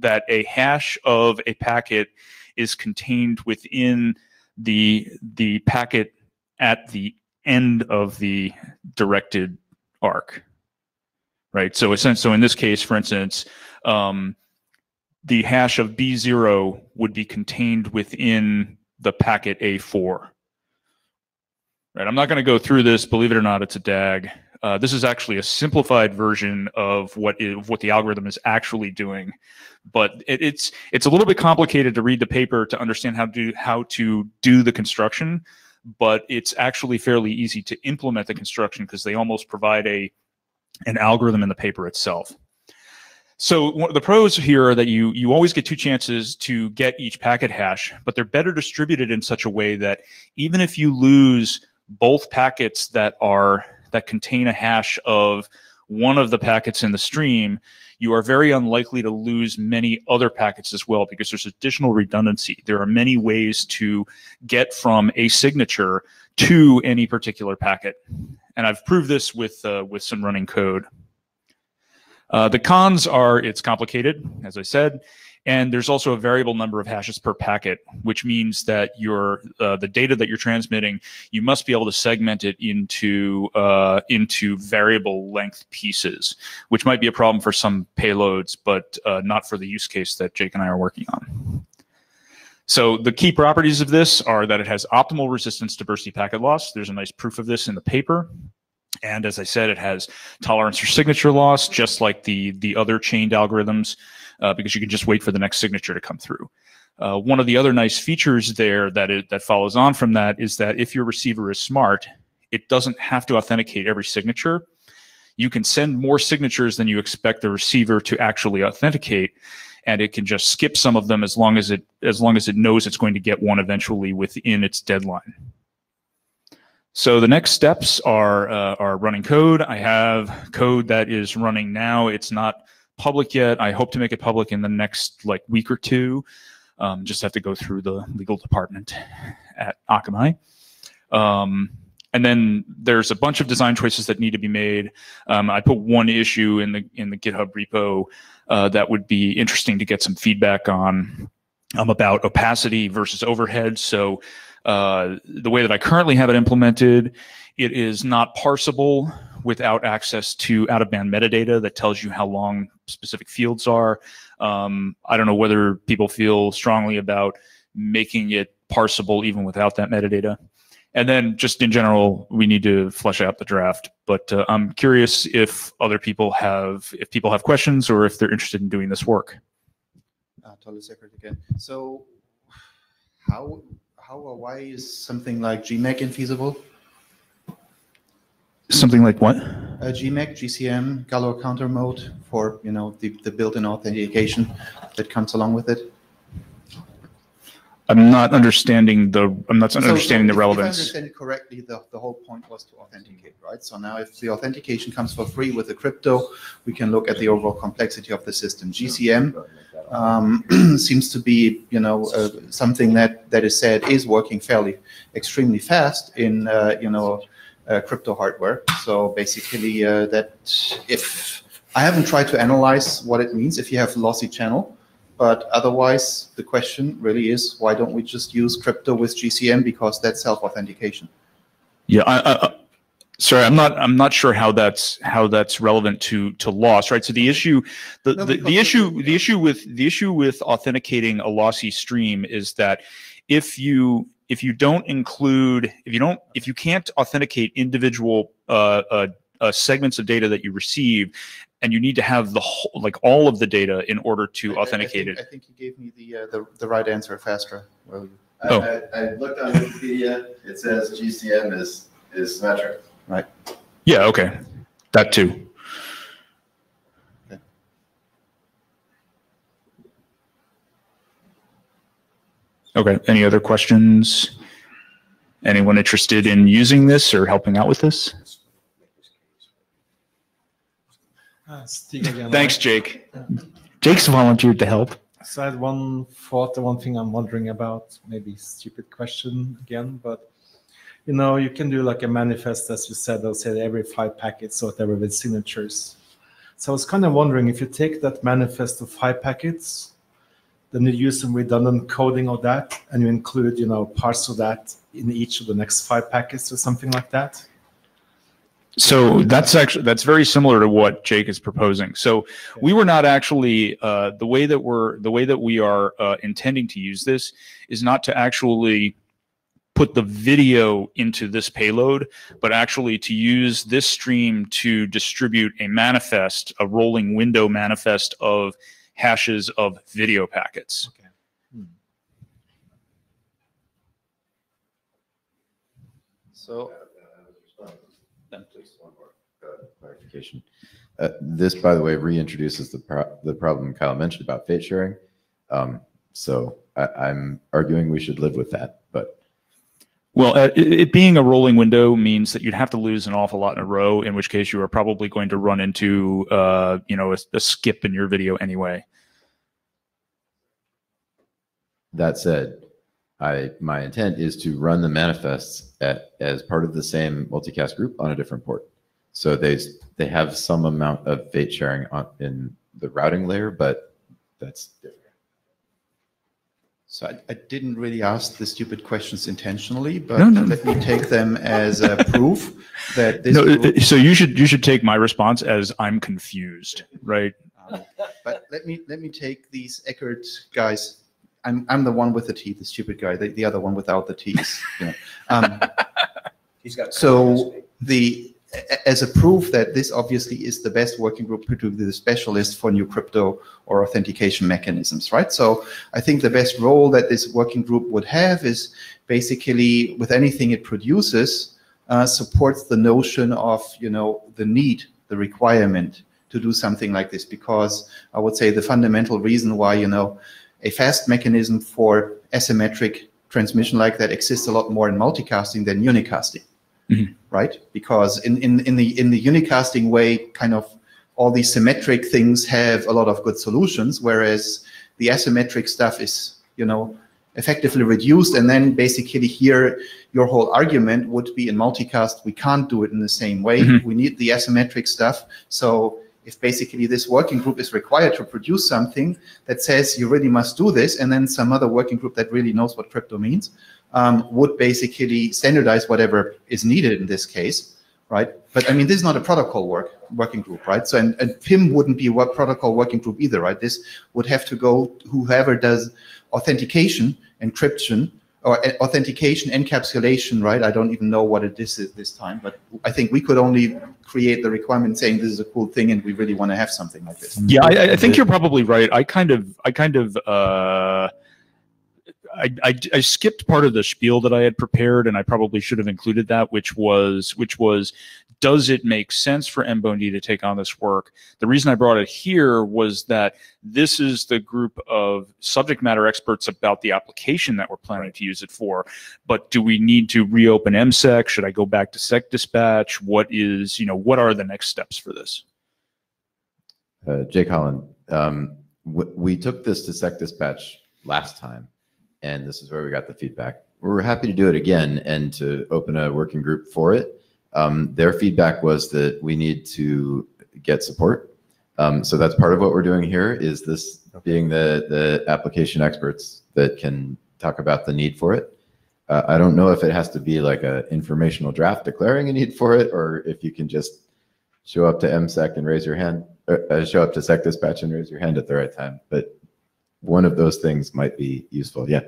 that a hash of a packet is contained within the the packet at the end of the directed arc right so so in this case for instance um, the hash of b0 would be contained within the packet a4 right i'm not going to go through this believe it or not it's a dag uh, this is actually a simplified version of what is, what the algorithm is actually doing, but it, it's it's a little bit complicated to read the paper to understand how to do, how to do the construction. But it's actually fairly easy to implement the construction because they almost provide a an algorithm in the paper itself. So the pros here are that you you always get two chances to get each packet hash, but they're better distributed in such a way that even if you lose both packets that are that contain a hash of one of the packets in the stream, you are very unlikely to lose many other packets as well because there's additional redundancy. There are many ways to get from a signature to any particular packet. And I've proved this with, uh, with some running code. Uh, the cons are it's complicated, as I said. And there's also a variable number of hashes per packet, which means that your uh, the data that you're transmitting, you must be able to segment it into uh, into variable length pieces, which might be a problem for some payloads, but uh, not for the use case that Jake and I are working on. So the key properties of this are that it has optimal resistance to bursty packet loss. There's a nice proof of this in the paper. And as I said, it has tolerance for signature loss, just like the, the other chained algorithms uh, because you can just wait for the next signature to come through. Uh, one of the other nice features there that it, that follows on from that is that if your receiver is smart, it doesn't have to authenticate every signature. You can send more signatures than you expect the receiver to actually authenticate, and it can just skip some of them as long as it as long as it knows it's going to get one eventually within its deadline. So the next steps are uh, are running code. I have code that is running now. It's not public yet. I hope to make it public in the next like week or two. Um, just have to go through the legal department at Akamai. Um, and then there's a bunch of design choices that need to be made. Um, I put one issue in the in the GitHub repo uh, that would be interesting to get some feedback on um, about opacity versus overhead. So uh, the way that I currently have it implemented, it is not parsable without access to out of band metadata that tells you how long specific fields are. Um, I don't know whether people feel strongly about making it parsable even without that metadata. And then just in general, we need to flesh out the draft. But uh, I'm curious if other people have, if people have questions or if they're interested in doing this work. Uh, Toerless Eckert again. So how, how or why is something like GMAC infeasible? Something like what? Uh, GMAC, GCM, Galois counter mode for, you know, the, the built-in authentication that comes along with it. I'm not understanding the, I'm not So- understanding the so if- If I relevance. understand it correctly, the, the whole point was to authenticate, right? So now if the authentication comes for free with the crypto, we can look at the overall complexity of the system. GCM um, seems to be, you know, uh, something that, that is said is working fairly, extremely fast in, uh, you know, uh, crypto hardware. So basically uh, that if, I haven't tried to analyze what it means if you have lossy channel, but otherwise, the question really is, why don't we just use crypto with GCM because that's self-authentication? Yeah, I, I, sorry, I'm not, I'm not sure how that's, how that's relevant to, to loss, right? So the issue, the, No, the, the issue, the issue with, the issue with authenticating a lossy stream is that if you, if you don't include, if you don't, if you can't authenticate individual, uh, uh, uh, segments of data that you receive, and you need to have the whole, like all of the data in order to I- I- I authenticate think- it. I think you gave me the, uh, the, the right answer faster. Well, I, Oh. I, I looked on Wikipedia, it says GCM is, is symmetric. Right. Yeah, okay, that too. Okay, any other questions? Anyone interested in using this or helping out with this? Uh, Stig again. Thanks, Jake. Jake's volunteered to help. So I had one thought, the one thing I'm wondering about, maybe stupid question again, but you know, you can do like a manifest, as you said, they'll say every five packets or whatever with signatures. So I was kind of wondering if you take that manifest of five packets, then you use some redundant coding of that, and you include, you know, parts of that in each of the next five packets or something like that. So that's actually that's very similar to what Jake is proposing. So we were not actually uh, the way that we're the way that we are uh, intending to use this is not to actually put the video into this payload, but actually to use this stream to distribute a manifest, a rolling window manifest of hashes of video packets. So, Just one more uh, clarification. Uh, This, by the way, reintroduces the, pro- the problem Kyle mentioned about fate sharing. Um, So I, I'm arguing we should live with that, but Well, uh, it, it being a rolling window means that you'd have to lose an awful lot in a row, in which case you are probably going to run into, uh, you know, a, a skip in your video anyway. that said, I, my intent is to run the manifests at, as part of the same multicast group on a different port. So they, they have some amount of fate sharing on, in the routing layer, but that's different. so I, I didn't really ask the stupid questions intentionally, but No, no. let me take them as a proof that this No, group so you should you should take my response as I'm confused, right? Um, but let me let me take these Eckert guys. I'm I'm the one with the teeth, the stupid guy. The, the other one without the teeth. You know. um, He's got. so the as a proof that this obviously is the best working group to do the specialist for new crypto or authentication mechanisms, right? So I think the best role that this working group would have is basically with anything it produces uh, supports the notion of you know the need, the requirement to do something like this because I would say the fundamental reason why you know a fast mechanism for asymmetric transmission like that exists a lot more in multicasting than unicasting right? Because in, in, in the in the unicasting way, kind of all these symmetric things have a lot of good solutions, whereas the asymmetric stuff is, you know, effectively reduced. And then basically here, your whole argument would be in multicast, we can't do it in the same way. Mhm. We need the asymmetric stuff. So if basically this working group is required to produce something that says you really must do this, and then some other working group that really knows what crypto means, um, would basically standardize whatever is needed in this case, right? But I mean, this is not a protocol work working group, right? So and, and PIM wouldn't be a protocol working group either, right? This would have to go whoever does authentication, encryption, or authentication encapsulation, right? I don't even know what it is this time, but I think we could only create the requirement saying this is a cool thing and we really want to have something like this. Yeah, I, I think you're probably right. I kind of, I kind of, uh, I, I, I skipped part of the spiel that I had prepared, and I probably should have included that, which was, which was, does it make sense for MBONED to take on this work? The reason I brought it here was that this is the group of subject matter experts about the application that we're planning to use it for. But do we need to reopen MSEC? Should I go back to Sec Dispatch? What is, you know, what are the next steps for this? Uh, Jake Holland, um, we took this to Sec Dispatch last time, and this is where we got the feedback. We're happy to do it again and to open a working group for it. Um, their feedback was that we need to get support. Um, so that's part of what we're doing here is this being the, the application experts that can talk about the need for it. Uh, I don't know if it has to be like a informational draft declaring a need for it, or if you can just show up to MSEC and raise your hand, uh, uh, show up to Sec Dispatch and raise your hand at the right time. But one of those things might be useful. Yeah.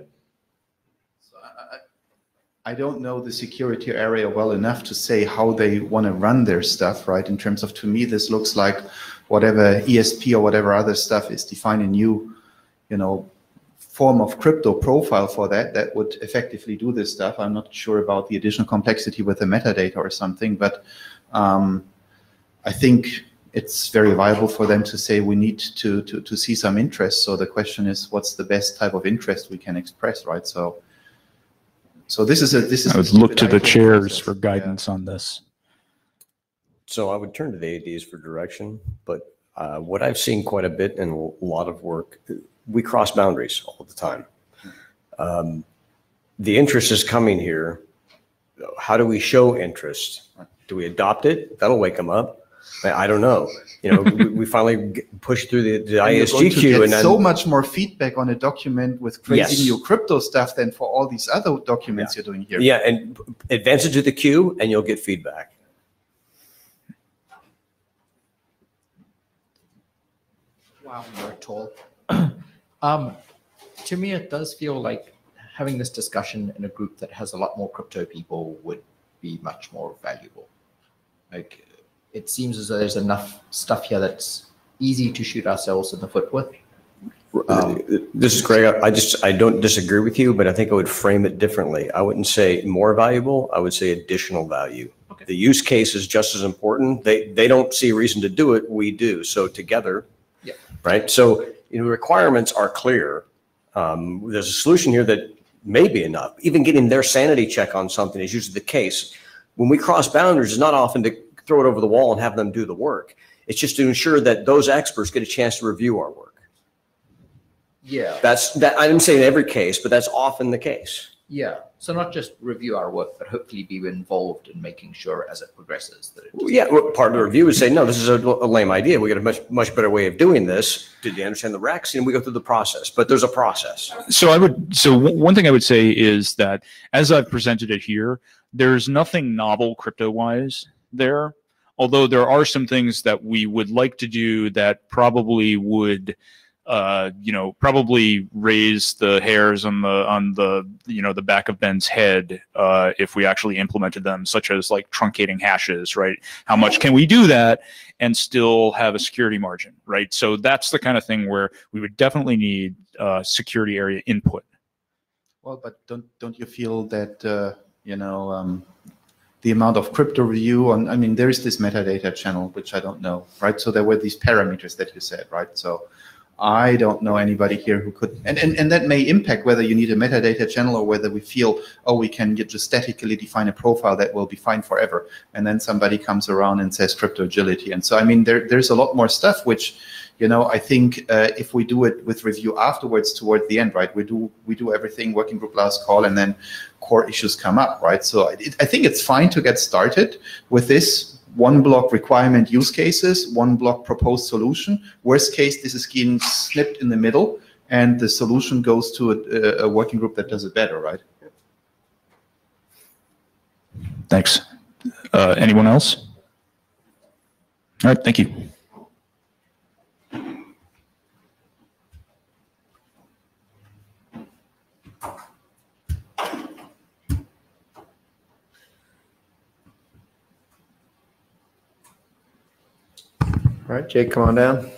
I don't know the security area well enough to say how they want to run their stuff, right? In terms of, to me, this looks like whatever ESP or whatever other stuff is define a new, you know, form of crypto profile for that that would effectively do this stuff. I'm not sure about the additional complexity with the metadata or something, but um, I think it's very viable for them to say we need to, to to see some interest. So the question is, what's the best type of interest we can express, right? So. So this is a this is. I a would look to the chairs process. for guidance on this. So I would turn to the ADs for direction, but uh, what I've seen quite a bit in a lot of work, we cross boundaries all the time. Um, The interest is coming here. How do we show interest? Do we adopt it? That'll wake them up. I I don't know. You know, we we finally g- push through the the And you're going to get and then. so much more feedback on a document with crazy Yes. new crypto stuff than for all these other documents you're doing here. Yeah, and advance it to the queue and you'll get feedback. Wow, you're tall. um, to me, it does feel like having this discussion in a group that has a lot more crypto people would be much more valuable. Like, it seems as though there's enough stuff here that's easy to shoot ourselves in the foot with. Um, This is Greg. I I just, I don't disagree with you, but I think I would frame it differently. I wouldn't say more valuable. I would say additional value. Okay. The use case is just as important. They, they don't see a reason to do it. We do. So together. Yeah. Right. So, you know, requirements are clear. Um, there's a solution here that may be enough. Even getting their sanity check on something is usually the case. When we cross boundaries, it's not often to throw it over the wall and have them do the work. It's just to ensure that those experts get a chance to review our work. yeah. That's that. I didn't say in every case, but that's often the case. Yeah. So not just review our work, but hopefully be involved in making sure as it progresses that it. Well, Yeah, well, part of the review is say, no, this is a, a lame idea. We got a much much better way of doing this. Did they understand the recs? And we go through the process, but there's a process. So I would. So one thing I would say is that as I've presented it here, there's nothing novel crypto-wise there. Although there are some things that we would like to do that probably would, uh, you know, probably raise the hairs on the on the you know the back of Ben's head uh, if we actually implemented them, such as like truncating hashes, right? How much can we do that and still have a security margin, right? So that's the kind of thing where we would definitely need uh, security area input. Well, but don't don't you feel that uh, you know um, the amount of crypto review on? I mean, there is this metadata channel which I don't know, right? So there were these parameters that you said, right? So I don't know anybody here who could, and and, and that may impact whether you need a metadata channel or whether we feel, oh, we can just statically define a profile that will be fine forever, and then somebody comes around and says crypto agility, and so I mean, there there's a lot more stuff which you know i think uh, if we do it with review afterwards towards the end right we do we do everything working group last call and then core issues come up right so it, i think it's fine to get started with this one block requirement use cases one block proposed solution worst case this is getting snipped in the middle and the solution goes to a, a working group that does it better right Thanks. Uh, anyone else? All right, thank you. All right, Jake, come on down.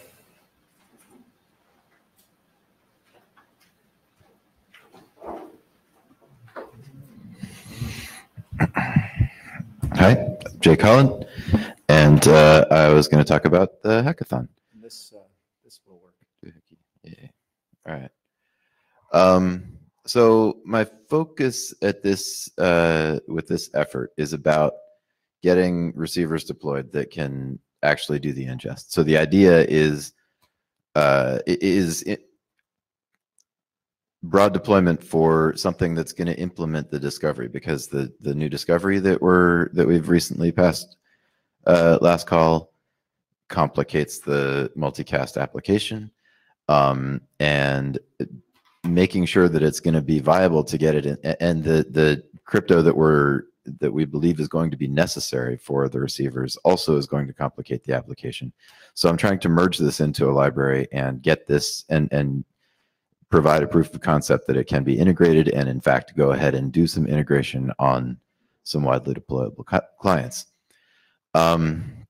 Hi, Jake Holland, and uh, I was going to talk about the hackathon. This, uh, this will work. Yeah. All right. Um, so my focus at this uh, with this effort is about getting receivers deployed that can actually do the ingest. So the idea is uh, is broad deployment for something that's going to implement the discovery because the the new discovery that we're that we've recently passed uh, last call complicates the multicast application um, and making sure that it's going to be viable to get it in and the the crypto that we're that we believe is going to be necessary for the receivers also is going to complicate the application. So i'm trying to merge this into a library and get this and and provide a proof of concept that it can be integrated and in fact go ahead and do some integration on some widely deployable clients. Um,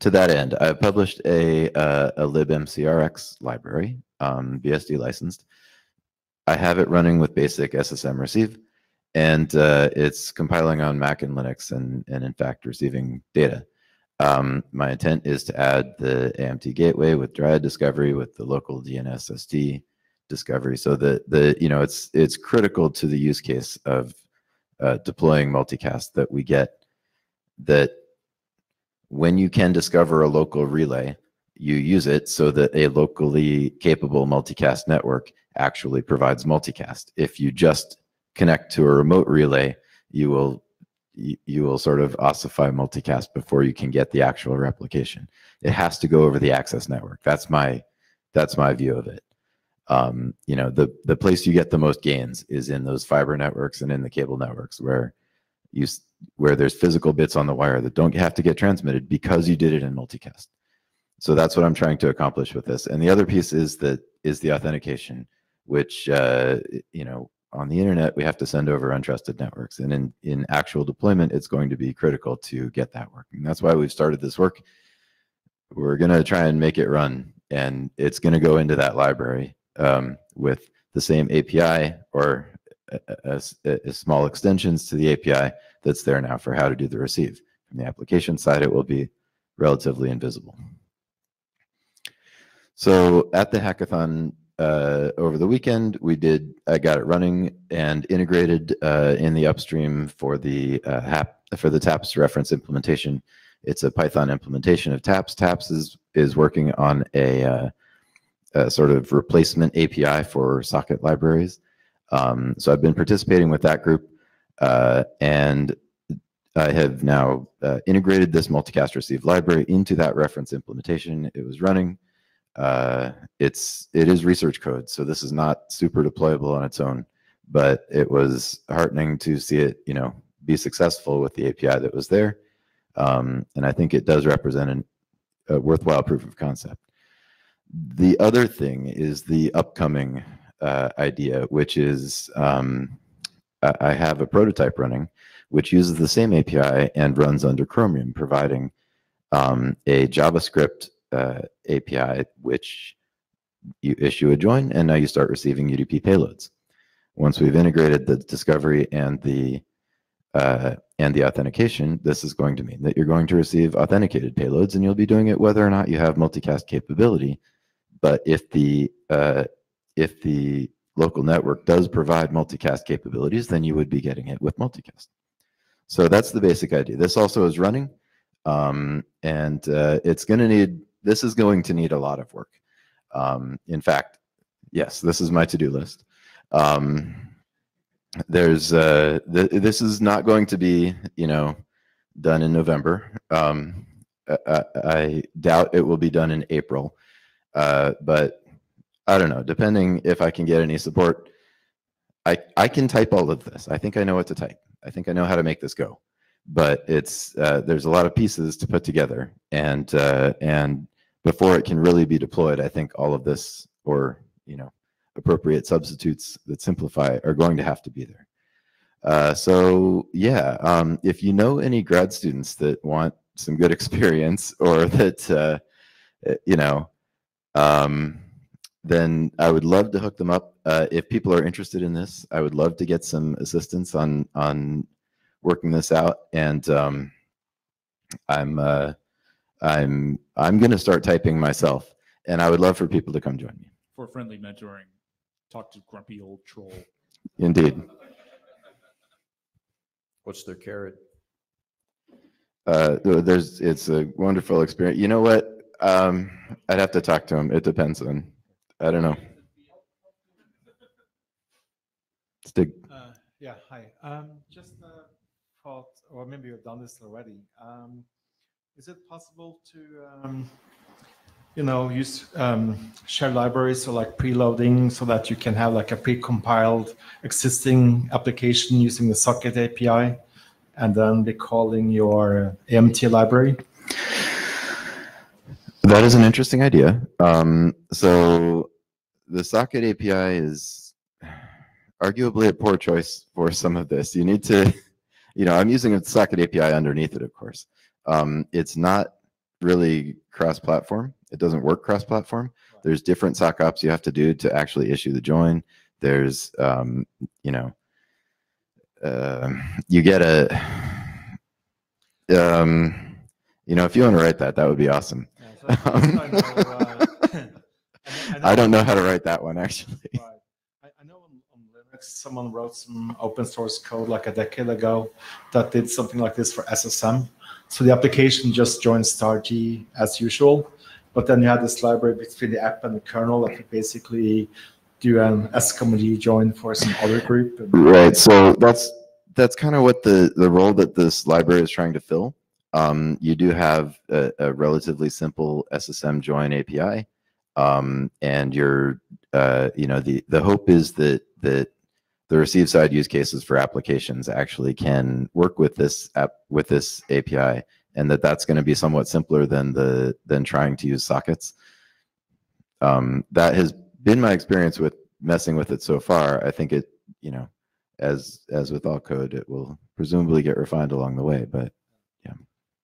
to that end, I've published a, uh, a libmcrx library, um, BSD licensed. I have it running with basic SSM receive, and uh, it's compiling on Mac and Linux, and, and in fact receiving data. Um, my intent is to add the AMT gateway with DRIAD discovery with the local DNSSD discovery, so that the you know it's it's critical to the use case of uh, deploying multicast that we get that when you can discover a local relay, you use it so that a locally capable multicast network actually provides multicast. If you just connect to a remote relay, you will you, will sort of ossify multicast before you can get the actual replication. It has to go over the access network. That's my that's my view of it. Um, you know, the the place you get the most gains is in those fiber networks and in the cable networks where you where there's physical bits on the wire that don't have to get transmitted because you did it in multicast. So that's what I'm trying to accomplish with this. And the other piece is that is the authentication, which uh, you know on the internet we have to send over untrusted networks, and in in actual deployment it's going to be critical to get that working. That's why we've started this work. We're going to try and make it run, and it's going to go into that library um, with the same API or a, a- a- a small extensions to the API that's there now for how to do the receive. From the application side, it will be relatively invisible. So at the hackathon uh, over the weekend, we did, I got it running and integrated uh, in the upstream for the uh, hap, for the TAPS reference implementation. It's a Python implementation of TAPS. TAPS is, is working on a, uh, a sort of replacement API for socket libraries. Um, so I've been participating with that group, uh, and I have now uh, integrated this multicast receive library into that reference implementation. It was running. Uh, it's it is research code, so this is not super deployable on its own, but it was heartening to see it, you know, be successful with the API that was there, um, and I think it does represent an, a worthwhile proof of concept. The other thing is the upcoming uh, idea, which is um, I have a prototype running, which uses the same API and runs under Chromium, providing um, a JavaScript uh, API, which you issue a join, and now you start receiving UDP payloads. Once we've integrated the discovery and the uh, and the authentication, this is going to mean that you're going to receive authenticated payloads, and you'll be doing it whether or not you have multicast capability. But if the uh, if the local network does provide multicast capabilities, then you would be getting it with multicast. So that's the basic idea. This also is running, um, and uh, it's going to need. This is going to need a lot of work. Um, in fact, yes, this is my to-do list. Um, there's uh, th- this is not going to be you know done in November. Um, I, I- doubt it will be done in April, uh, but I don't know. Depending if I can get any support, I I can type all of this. I think I know what to type. I think I know how to make this go. But it's uh, there's a lot of pieces to put together, and uh, and before it can really be deployed, I think all of this or you know appropriate substitutes that simplify are going to have to be there. Uh, so yeah, um, if you know any grad students that want some good experience or that uh, uh, you know, um, then I would love to hook them up. Uh, if people are interested in this, I would love to get some assistance on on working this out. And um, I'm uh, I'm I'm going to start typing myself, and I would love for people to come join me. For friendly mentoring, talk to grumpy old troll. Indeed. What's their carrot? Uh, there's it's a wonderful experience. You know what? Um, I'd have to talk to him. It depends on. I don't know. Stig. Uh, yeah, hi. Um, just a or maybe you've done this already. Um, is it possible to, um, you know, use um, share libraries or like preloading so that you can have like a pre-compiled existing application using the socket API and then be calling your AMT library? That is an interesting idea. Um, so the socket API is arguably a poor choice for some of this. You need to, you know, I'm using a socket API underneath it, of course. Um, it's not really cross-platform. It doesn't work cross-platform. There's different sock ops you have to do to actually issue the join. There's, um, you know, uh, you get a, um, you know, if you want to write that, that would be awesome. I don't know how to write that one actually. I know on, on Linux, someone wrote some open source code like a decade ago that did something like this for SSM. So the application just joins StarG as usual, but then you had this library between the app and the kernel that could basically do an SCOMD join for some other group. Right. So that's that's kind of what the the role that this library is trying to fill. Um, you do have a, a relatively simple SSM join API, um, and you're uh, you know the the hope is that that the receive side use cases for applications actually can work with this app with this API, and that that's going to be somewhat simpler than the than trying to use sockets. Um, that has been my experience with messing with it so far. I think it you know as as with all code, it will presumably get refined along the way, but. yeah,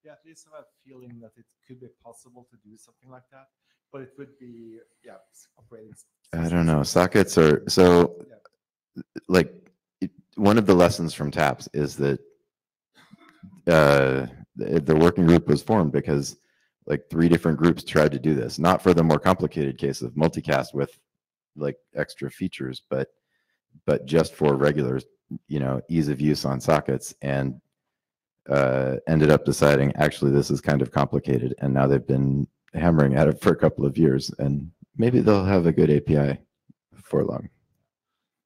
yeah, at least have a feeling that it could be possible to do something like that, but it would be, yeah, operating. I don't know. Sockets are so like it, one of the lessons from TAPS is that uh, the, the working group was formed because like three different groups tried to do this, not for the more complicated case of multicast with like extra features, but but just for regular, you know, ease of use on sockets and uh, ended up deciding actually this is kind of complicated and now they've been hammering at it for a couple of years and maybe they'll have a good API before long.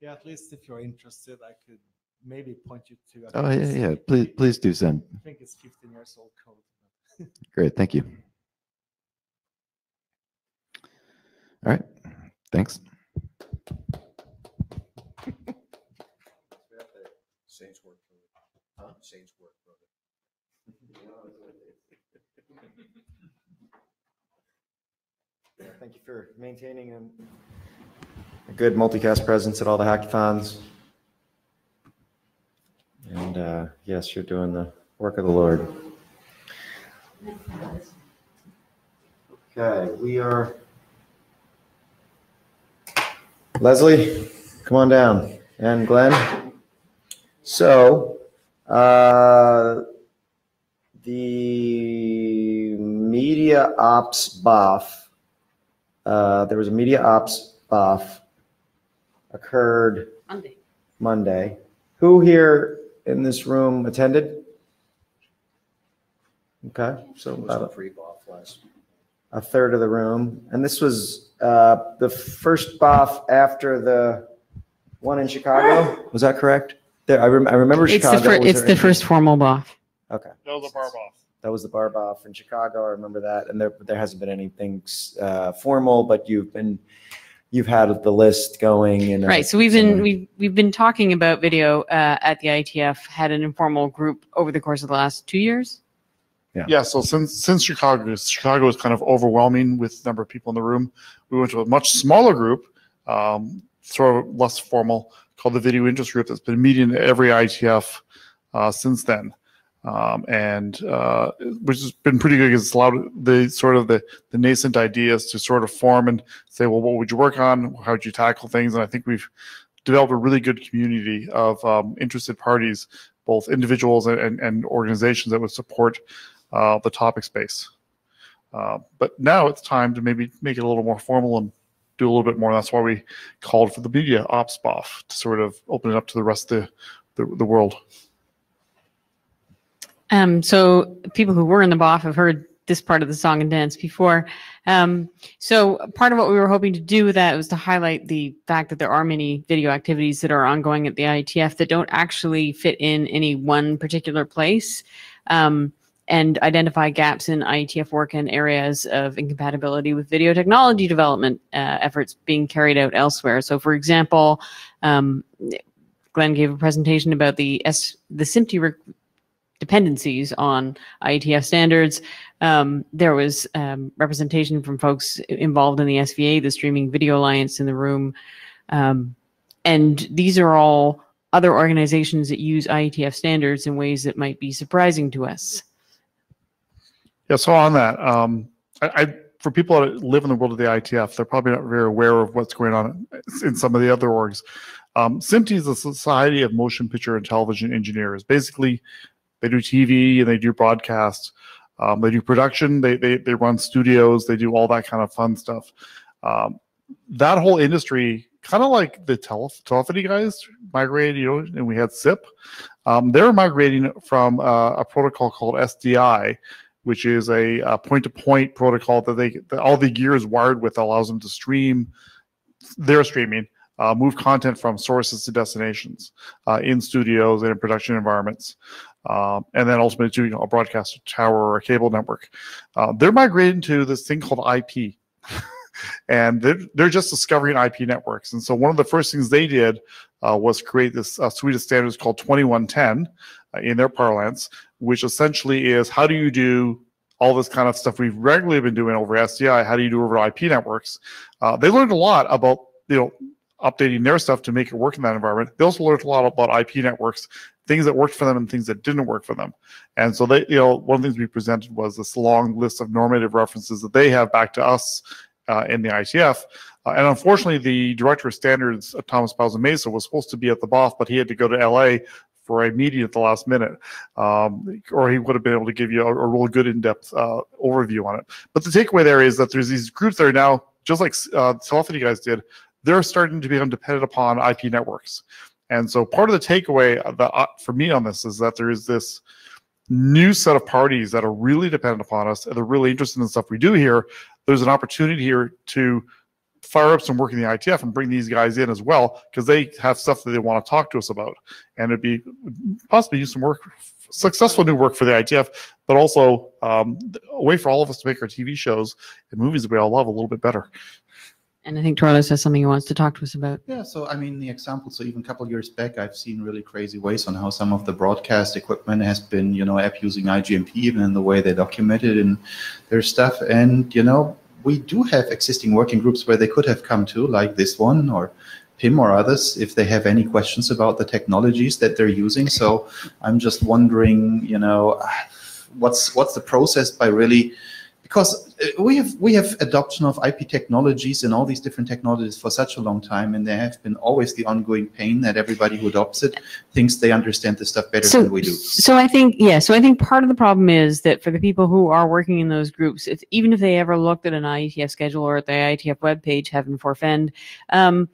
Yeah, at least if you're interested, I could maybe point you to. I Oh yeah, yeah. Please, please do send. I think it's 15 years old code. Great, thank you. All right, thanks. Saints work. Huh? Saints work. Yeah, Thank you for maintaining a a good multicast presence at all the hackathons. And uh, yes, you're doing the work of the Lord. Okay, we are. Leslie, come on down. And Glenn. So, uh, the media ops BOF, uh, there was a media ops BOF occurred Monday. Monday. Who here in this room attended? Okay, so It was about a a- free buff last. a third of the room. And this was uh, the first BOF after the one in Chicago. Was that correct? There, I, rem- I remember It's the, Chicago. fir- Was it's there the any- first formal BOF. Okay. That was a bar off. That was the bar BOF in Chicago. I remember that. And there, there hasn't been anything uh, formal, but you've been, you've had the list going and. uh, Right. So we've been we've we've been talking about video uh, at the ITF. Had an informal group over the course of the last two years. Yeah. Yeah, so since since Chicago, Chicago was kind of overwhelming with the number of people in the room. We went to a much smaller group, um, sort of less formal, called the Video Interest Group. That's been meeting at every ITF uh, since then. Um, and uh, which has been pretty good because it's allowed the sort of the, the nascent ideas to sort of form and say, well, what would you work on? How would you tackle things? And I think we've developed a really good community of um, interested parties, both individuals and, and, and organizations that would support uh, the topic space. Uh, but now it's time to maybe make it a little more formal and do a little bit more. That's why we called for the media ops BOF to sort of open it up to the rest of the, the, the world. Um, so people who were in the BOF have heard this part of the song and dance before. Um, so part of what we were hoping to do with that was to highlight the fact that there are many video activities that are ongoing at the IETF that don't actually fit in any one particular place. Um, and identify gaps in IETF work and areas of incompatibility with video technology development uh, efforts being carried out elsewhere. So, for example, um, Glenn gave a presentation about the S the SMPTE dependencies on IETF standards. Um, there was um, representation from folks involved in the SVA, the Streaming Video Alliance, in the room, um, and these are all other organizations that use IETF standards in ways that might be surprising to us. Yeah, so on that, um, I, I for people that live in the world of the IETF, they're probably not very aware of what's going on in some of the other orgs. Um, SMPTE is the Society of Motion Picture and Television Engineers. Basically, they do TV and they do broadcast. Um, they do production. They, they they run studios. They do all that kind of fun stuff. Um, that whole industry, kind of like the tele- telephony guys, migrated. You know, and we had SIP. Um, they're migrating from uh, a protocol called SDI, which is a, a point-to-point protocol that they that all the gear is wired with, allows them to stream their streaming, uh, move content from sources to destinations uh, in studios and in production environments, um, and then ultimately to you know, a broadcast tower or a cable network. Uh, they're migrating to this thing called IP. and they're, they're just discovering IP networks. And so one of the first things they did uh, was create this uh, suite of standards called 2110 uh, in their parlance, which essentially is how do you do all this kind of stuff we've regularly been doing over SDI? How do you do over IP networks? Uh, they learned a lot about you know updating their stuff to make it work in that environment. They also learned a lot about IP networks, things that worked for them and things that didn't work for them. And so they, you know, one of the things we presented was this long list of normative references that they have back to us uh, in the ITF. Uh, and unfortunately, the director of standards, uh, Thomas Bause Mason, was supposed to be at the BOF, but he had to go to LA for a meeting at the last minute, um, or he would have been able to give you a, a really good in-depth uh, overview on it. But the takeaway there is that there's these groups that are now, just like uh, telephony guys did, they're starting to become dependent upon IP networks. And so part of the takeaway uh, for me on this is that there is this new set of parties that are really dependent upon us and they're really interested in the stuff we do here. There's an opportunity here to fire up some work in the ITF and bring these guys in as well because they have stuff that they want to talk to us about, and it'd be possibly use some work, successful new work for the ITF, but also um, a way for all of us to make our TV shows and movies that we all love a little bit better. And I think Toerless has something he wants to talk to us about. Yeah, so I mean, the example, so even a couple years back, I've seen really crazy ways on how some of the broadcast equipment has been, you know, app using IGMP, even in the way they document it in their stuff. And, you know, we do have existing working groups where they could have come to, like this one or PIM or others, if they have any questions about the technologies that they're using. So I'm just wondering, you know, what's what's the process by really because uh, we have we have adoption of IP technologies and all these different technologies for such a long time, and there have been always the ongoing pain that everybody who adopts it thinks they understand the stuff better so, than we do. So I think yeah. So I think part of the problem is that for the people who are working in those groups, if, even if they ever looked at an IETF schedule or at the IETF webpage, heaven forfend, um,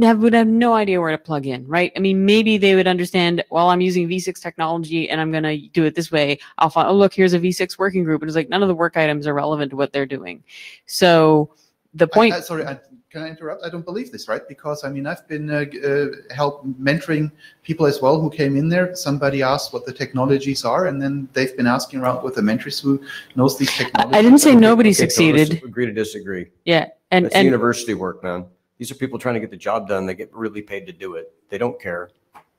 have, would have no idea where to plug in, right? I mean, maybe they would understand, well, I'm using V6 technology and I'm going to do it this way. I'll find, oh, look, here's a V6 working group. And it's like none of the work items are relevant to what they're doing. So the point. I, I, sorry, I, can I interrupt? I don't believe this, right? Because I mean, I've been uh, uh, help mentoring people as well who came in there. Somebody asked what the technologies are, and then they've been asking around with the mentors who knows these technologies. I didn't say nobody Okay, so succeeded. Agree to disagree. Yeah. And, That's and university work, man. These are people trying to get the job done. They get really paid to do it. They don't care.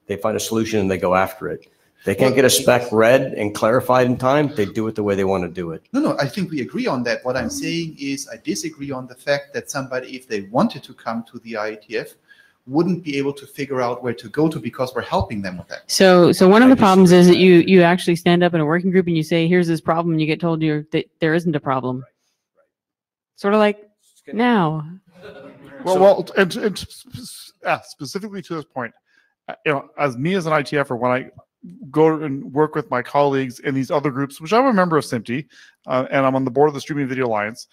They find a solution and they go after it. They can't get a spec read and clarified in time. They do it the way they want to do it. No, no, I think we agree on that. What I'm saying is I disagree on the fact that somebody, if they wanted to come to the IETF, wouldn't be able to figure out where to go to because we're helping them with that. So, so one of I the problems is that you, you actually stand up in a working group and you say, here's this problem, and you get told you're, that there isn't a problem. Sort of like now. Well, well, and, and specifically to this point, uh, you know, as me as an ITFer, when I go and work with my colleagues in these other groups, which I'm a member of SMPTE, uh, and I'm on the board of the Streaming Video Alliance,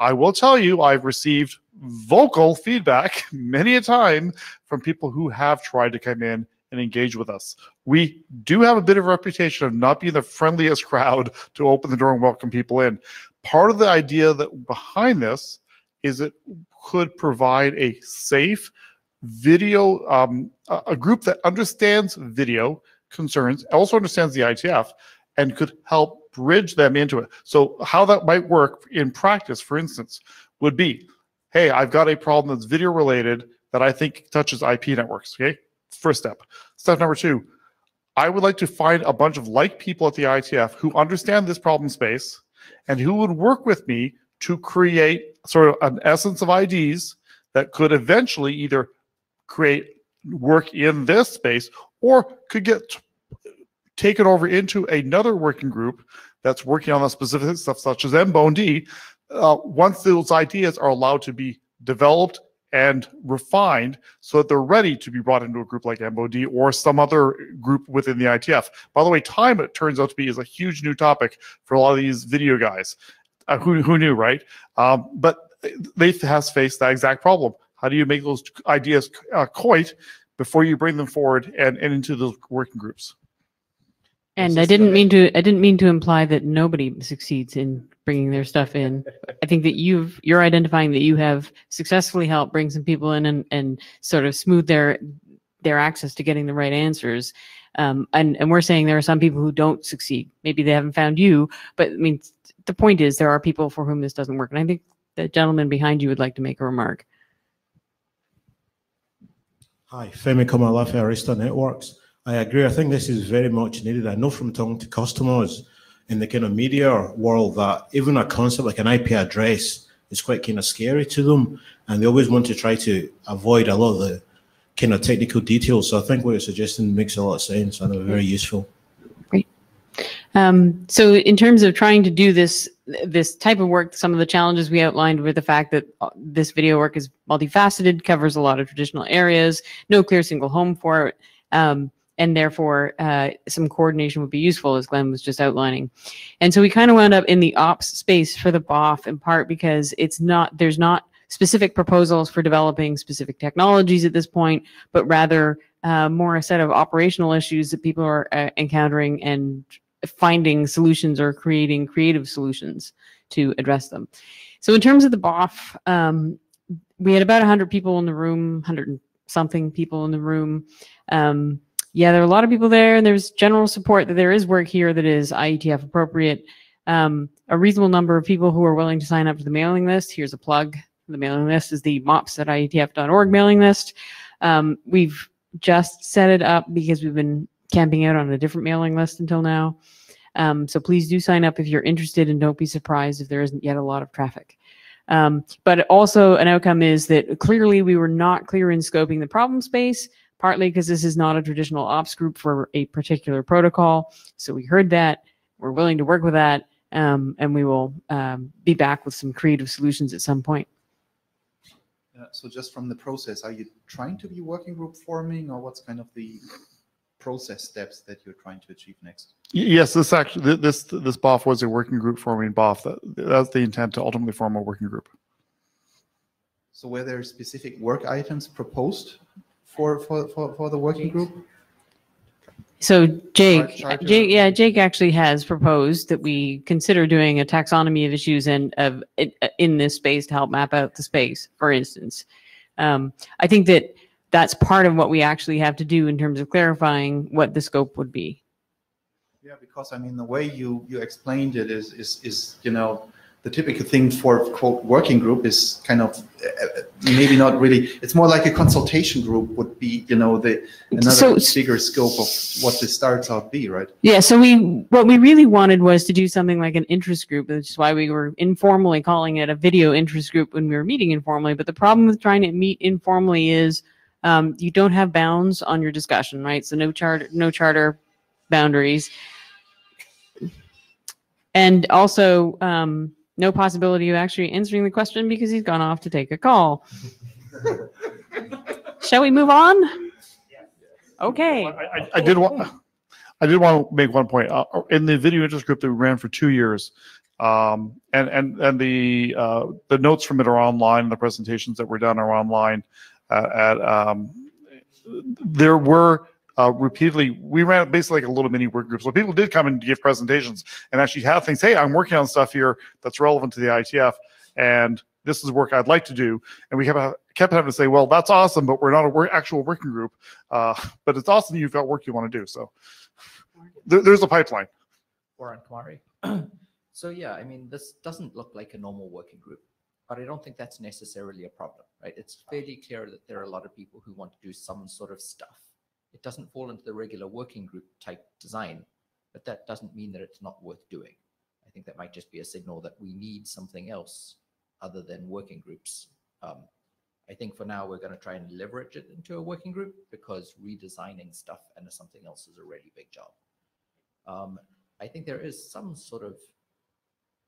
I will tell you I've received vocal feedback many a time from people who have tried to come in and engage with us. We do have a bit of a reputation of not being the friendliest crowd to open the door and welcome people in. Part of the idea that behind this is it could provide a safe video, um, a, group that understands video concerns, also understands the ITF, and could help bridge them into it. So, how that might work in practice, for instance, would be hey, I've got a problem that's video related that I think touches IP networks. Okay. First step. Step number two, I would like to find a bunch of like people at the ITF who understand this problem space and who would work with me to create sort of an essence of IDs that could eventually either create work in this space or could get taken over into another working group that's working on the specific stuff such as MBONED. Uh, once those ideas are allowed to be developed and refined so that they're ready to be brought into a group like MBONED or some other group within the ITF. By the way, time it turns out to be is a huge new topic for a lot of these video guys. Uh, who, who knew, right? Um, but they has faced that exact problem. How do you make those ideas uh, coit before you bring them forward and, and into those working groups? And I didn't mean to, I didn't mean to imply that nobody succeeds in bringing their stuff in. I think that you've, you're identifying that you have successfully helped bring some people in and, and sort of smooth their, their access to getting the right answers. Um, and, and we're saying there are some people who don't succeed. Maybe they haven't found you, but I mean, the point is there are people for whom this doesn't work. And I think the gentleman behind you would like to make a remark. Hi, Femi Kamalafi, Arista Networks. I agree. I think this is very much needed. I know from talking to customers in the kind of media world that even a concept like an IP address is quite kind of scary to them. And they always want to try to avoid a lot of the kind of technical details. So I think what you're suggesting makes a lot of sense and are very useful. Um, so in terms of trying to do this this type of work, some of the challenges we outlined were the fact that uh, this video work is multifaceted, covers a lot of traditional areas, no clear single home for it, um, and therefore uh, some coordination would be useful, as Glenn was just outlining. And so we kind of wound up in the ops space for the BOF in part because it's not there's not specific proposals for developing specific technologies at this point, but rather uh, more a set of operational issues that people are uh, encountering and finding solutions or creating creative solutions to address them. So in terms of the BOF, um, we had about 100 people in the room, 100 something people in the room. Um, yeah, there are a lot of people there, and there's general support that there is work here that is IETF appropriate. Um, a reasonable number of people who are willing to sign up to the mailing list. Here's a plug. The mailing list is the mops at IETF.org mailing list. Um, we've just set it up because we've been camping out on a different mailing list until now. Um, so please do sign up if you're interested and don't be surprised if there isn't yet a lot of traffic. Um, but also an outcome is that clearly we were not clear in scoping the problem space, partly because this is not a traditional ops group for a particular protocol. So we heard that, we're willing to work with that, um, and we will um, be back with some creative solutions at some point. Uh, so just from the process, are you trying to be working group forming or what's kind of the process steps that you're trying to achieve next? Yes, this actually, this, this BOF was a working group forming BOF. That, that's the intent to ultimately form a working group. So were there specific work items proposed for, for, for, for the working group? So Jake, Chart- chart Jake, yeah, Jake actually has proposed that we consider doing a taxonomy of issues and of in, in this space to help map out the space. For instance, um, I think that that's part of what we actually have to do in terms of clarifying what the scope would be. Yeah, because I mean, the way you, you explained it is, is, is, you know, the typical thing for quote working group is kind of uh, uh, maybe not really, it's more like a consultation group would be, you know, the So- another bigger scope of what the starts out be, right? Yeah, so we what we really wanted was to do something like an interest group, which is why we were informally calling it a video interest group when we were meeting informally. But the problem with trying to meet informally is um, you don't have bounds on your discussion, right? So no charter, no charter boundaries. And also, um, no possibility of actually answering the question because he's gone off to take a call. Shall we move on? Okay. I, I, I did want, I did want to make one point. Uh, in the video interest group that we ran for two years, um, and and and the uh, the notes from it are online. The presentations that were done are online. Uh, at um, there were uh, repeatedly we ran basically like a little mini work group. So people did come and give presentations and actually have things. Hey, I'm working on stuff here that's relevant to the ITF, and this is work I'd like to do. And we kept kept having to say, well, that's awesome, but we're not a work, actual working group. Uh, but it's awesome you've got work you want to do. So there, there's a pipeline. Warren Kumari. so yeah, I mean, this doesn't look like a normal working group, but I don't think that's necessarily a problem, right? It's fairly clear that there are a lot of people who want to do some sort of stuff. It doesn't fall into the regular working group type design, but that doesn't mean that it's not worth doing. I think that might just be a signal that we need something else other than working groups. Um, I think for now we're going to try and leverage it into a working group because redesigning stuff and something else is a really big job. Um, I think there is some sort of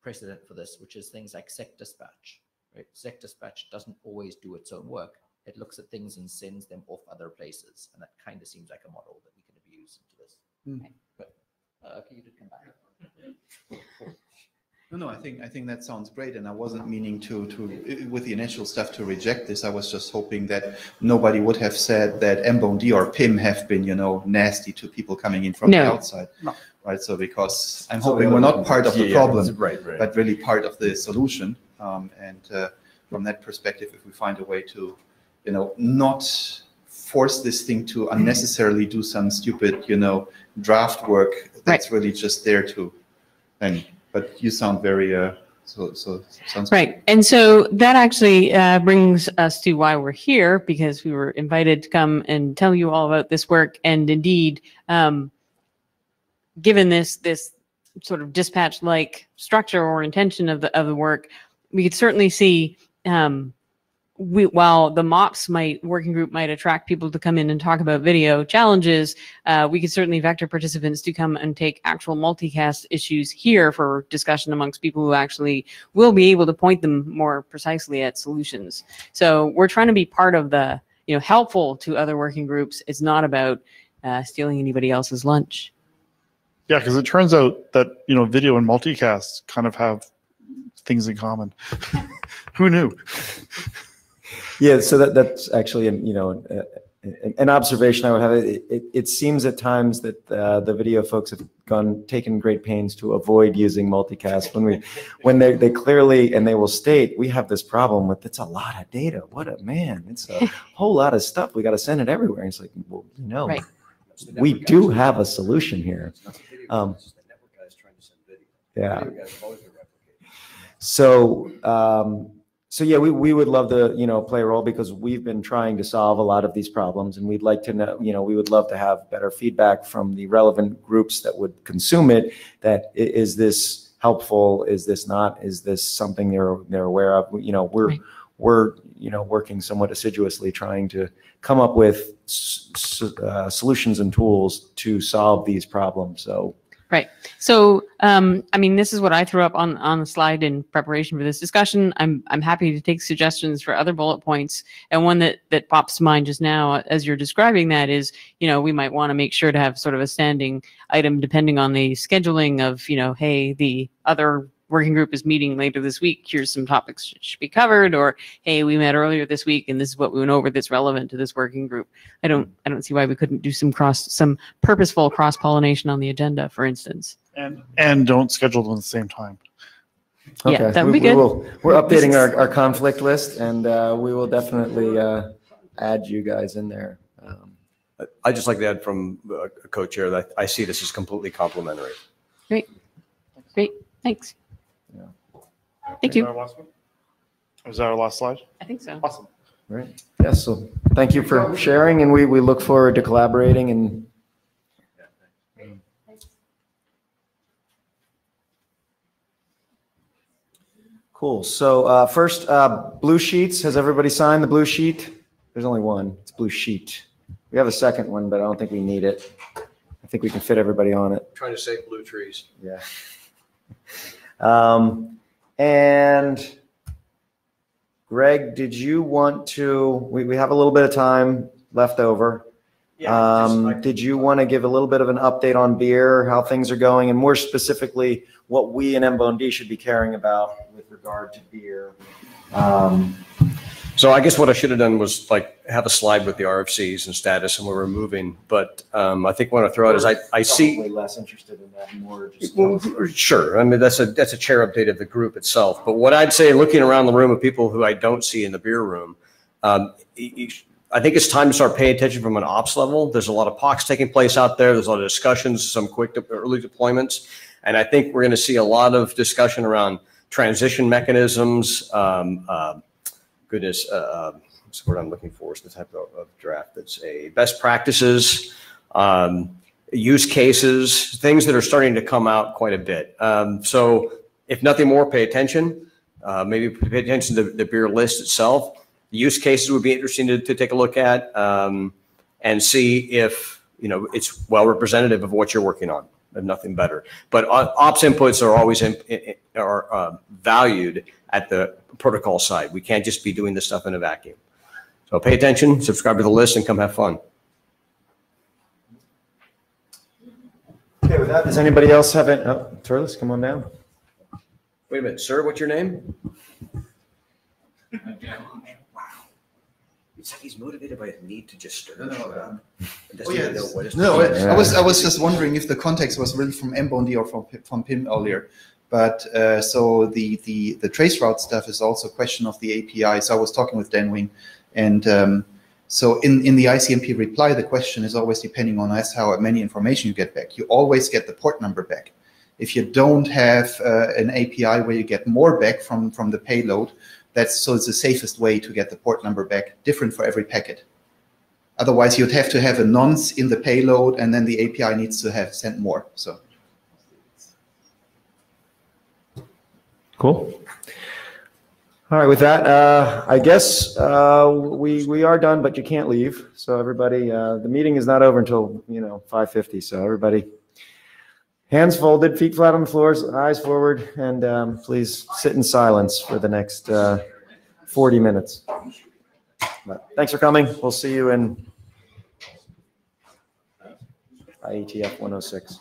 precedent for this, which is things like sec dispatch. Right? Sec dispatch doesn't always do its own work. It looks at things and sends them off other places, and that kind of seems like a model that we can abuse into this. Mm. But uh, can you just come back? No, no, I think, I think that sounds great, and I wasn't meaning to, to, with the initial stuff, to reject this. I was just hoping that nobody would have said that MBONED or PIM have been, you know, nasty to people coming in from the outside. No. Right, so because I'm So hoping we we're don't- part of the yeah, problem, right, right. but really part of the solution. Um, and, uh, from that perspective, if we find a way to, you know, not force this thing to unnecessarily do some stupid, you know, draft work that's really just there to, and, but you sound very, uh, so, so, sounds. Right. And so that actually uh, brings us to why we're here because we were invited to come and tell you all about this work. And indeed, um, given this this sort of dispatch like structure or intention of the of the work, we could certainly see um, we, while the MOPS might working group might attract people to come in and talk about video challenges, uh, we could certainly vector participants to come and take actual multicast issues here for discussion amongst people who actually will be able to point them more precisely at solutions. So we're trying to be part of the, you know, helpful to other working groups. It's not about uh, stealing anybody else's lunch. Yeah, because it turns out that you know video and multicast kind of have things in common. Who knew? Yeah, so that, that's actually, an, you know, uh, an, an observation I would have. It, it, it seems at times that uh, the video folks have gone, taken great pains to avoid using multicast when we, when they, they clearly, and they will state, we have this problem with, it's a lot of data. What a, man, it's a whole lot of stuff. We got to send it everywhere. And it's like, well, you know, Right. we do have a solution here. Um, yeah. So, um, so yeah, we, we would love to, you know, play a role because we've been trying to solve a lot of these problems and we'd like to know, you know, we would love to have better feedback from the relevant groups that would consume it. that is this helpful? Is this not? Is this something they're, they're aware of? You know, we're, Right. we're, you know, working somewhat assiduously trying to come up with s- s- uh, solutions and tools to solve these problems. So, Right. So, um, I mean, this is what I threw up on, on the slide in preparation for this discussion. I'm, I'm happy to take suggestions for other bullet points. And one that, that pops to mind just now, as you're describing that is, you know, we might want to make sure to have sort of a standing item depending on the scheduling of, you know, hey, the other working group is meeting later this week. Here's some topics that should be covered. Or, hey, we met earlier this week and this is what we went over that's relevant to this working group. I don't, I don't see why we couldn't do some cross, some purposeful cross pollination on the agenda, for instance. And and don't schedule them at the same time. Yeah, Okay, that would we- be we good. will- We're updating our, our conflict list and uh, we will definitely uh, add you guys in there. Um, I- I'd just like to add from uh, a co-chair that I see this as completely complementary. Great. Great. Thanks. Yeah. Thank you. that our last one? Was that our last slide? I think so. Awesome. Right. Yes, so thank you for sharing and we, we look forward to collaborating and Cool. So uh, first, uh, blue sheets. Has everybody signed the blue sheet? There's only one. It's blue sheet. We have a second one, but I don't think we need it. I think we can fit everybody on it. Trying to save blue trees. Yeah. Um, and Greg, did you want to, we, we have a little bit of time left over. Um, did you want to give a little bit of an update on BIER, how things are going, and more specifically, what we in MBONED should be caring about with regard to BIER? Um, So I guess what I should have done was like have a slide with the RFCs and status and where we're moving. But um, I think what I throw out is I, I see. Probably less interested in that, more just. Well, Sure. I mean, that's a, that's a chair update of the group itself. But what I'd say, looking around the room of people who I don't see in the BIER room, um, I think it's time to start paying attention from an ops level. There's a lot of POCs taking place out there. There's a lot of discussions, some quick, de- early deployments. And I think we're going to see a lot of discussion around transition mechanisms. Um, uh, goodness, uh, um, what's the word I'm looking for? Is the type of, of draft that's a best practices, um, use cases, things that are starting to come out quite a bit. Um, so if nothing more, pay attention. Uh, maybe pay attention to the BIER list itself. The use cases would be interesting to, to take a look at um, and see if you know it's well representative of what you're working on. If nothing better, but ops inputs are always in, in- are uh, valued at the protocol side. We can't just be doing this stuff in a vacuum. So pay attention, subscribe to the list, and come have fun. Okay, with that, does anybody else have it? Oh, Toerless, come on down. Wait a minute, sir. What's your name? It's like he's motivated by a need to just stir. No, no, Oh, yeah. know what is- No, I I was, I was just wondering if the context was really from MBONED or from, from PIM earlier. But, uh, so the, the, the trace route stuff is also a question of the API. So I was talking with Dan Wing and, um, so in, in the ICMP reply, the question is always depending on as how many information you get back. You always get the port number back. If you don't have uh, an API where you get more back from, from the payload, that's so it's the safest way to get the port number back, different for every packet. Otherwise, you'd have to have a nonce in the payload, and then the API needs to have sent more. So Cool. All right, with that, uh, I guess uh, we we are done, but you can't leave. So everybody, uh, the meeting is not over until you know 5:50. So everybody, hands folded, feet flat on the floors, eyes forward, and um, please sit in silence for the next uh, 40 minutes. But thanks for coming. We'll see you in IETF 106.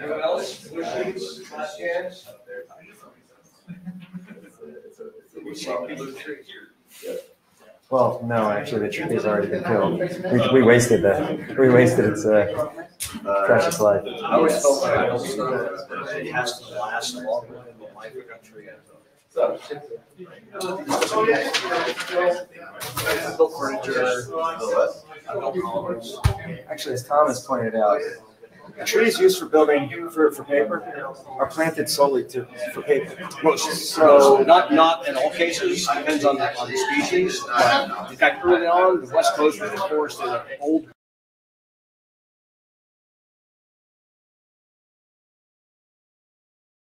Anyone else? Blue sheets, last chance? It's a- it's a- it's. Well, no, actually, the tree has already been killed. We, we wasted the, We wasted its uh, precious life. I always felt like I don't it has to last a long time in the life of a tree. Built furniture. Actually, as Thomas pointed out, the trees used for building, for, for paper, are planted solely to, for paper. Most So not, not in all cases, depends on, the- on the species. But in fact, early on, the West Coast was forested, old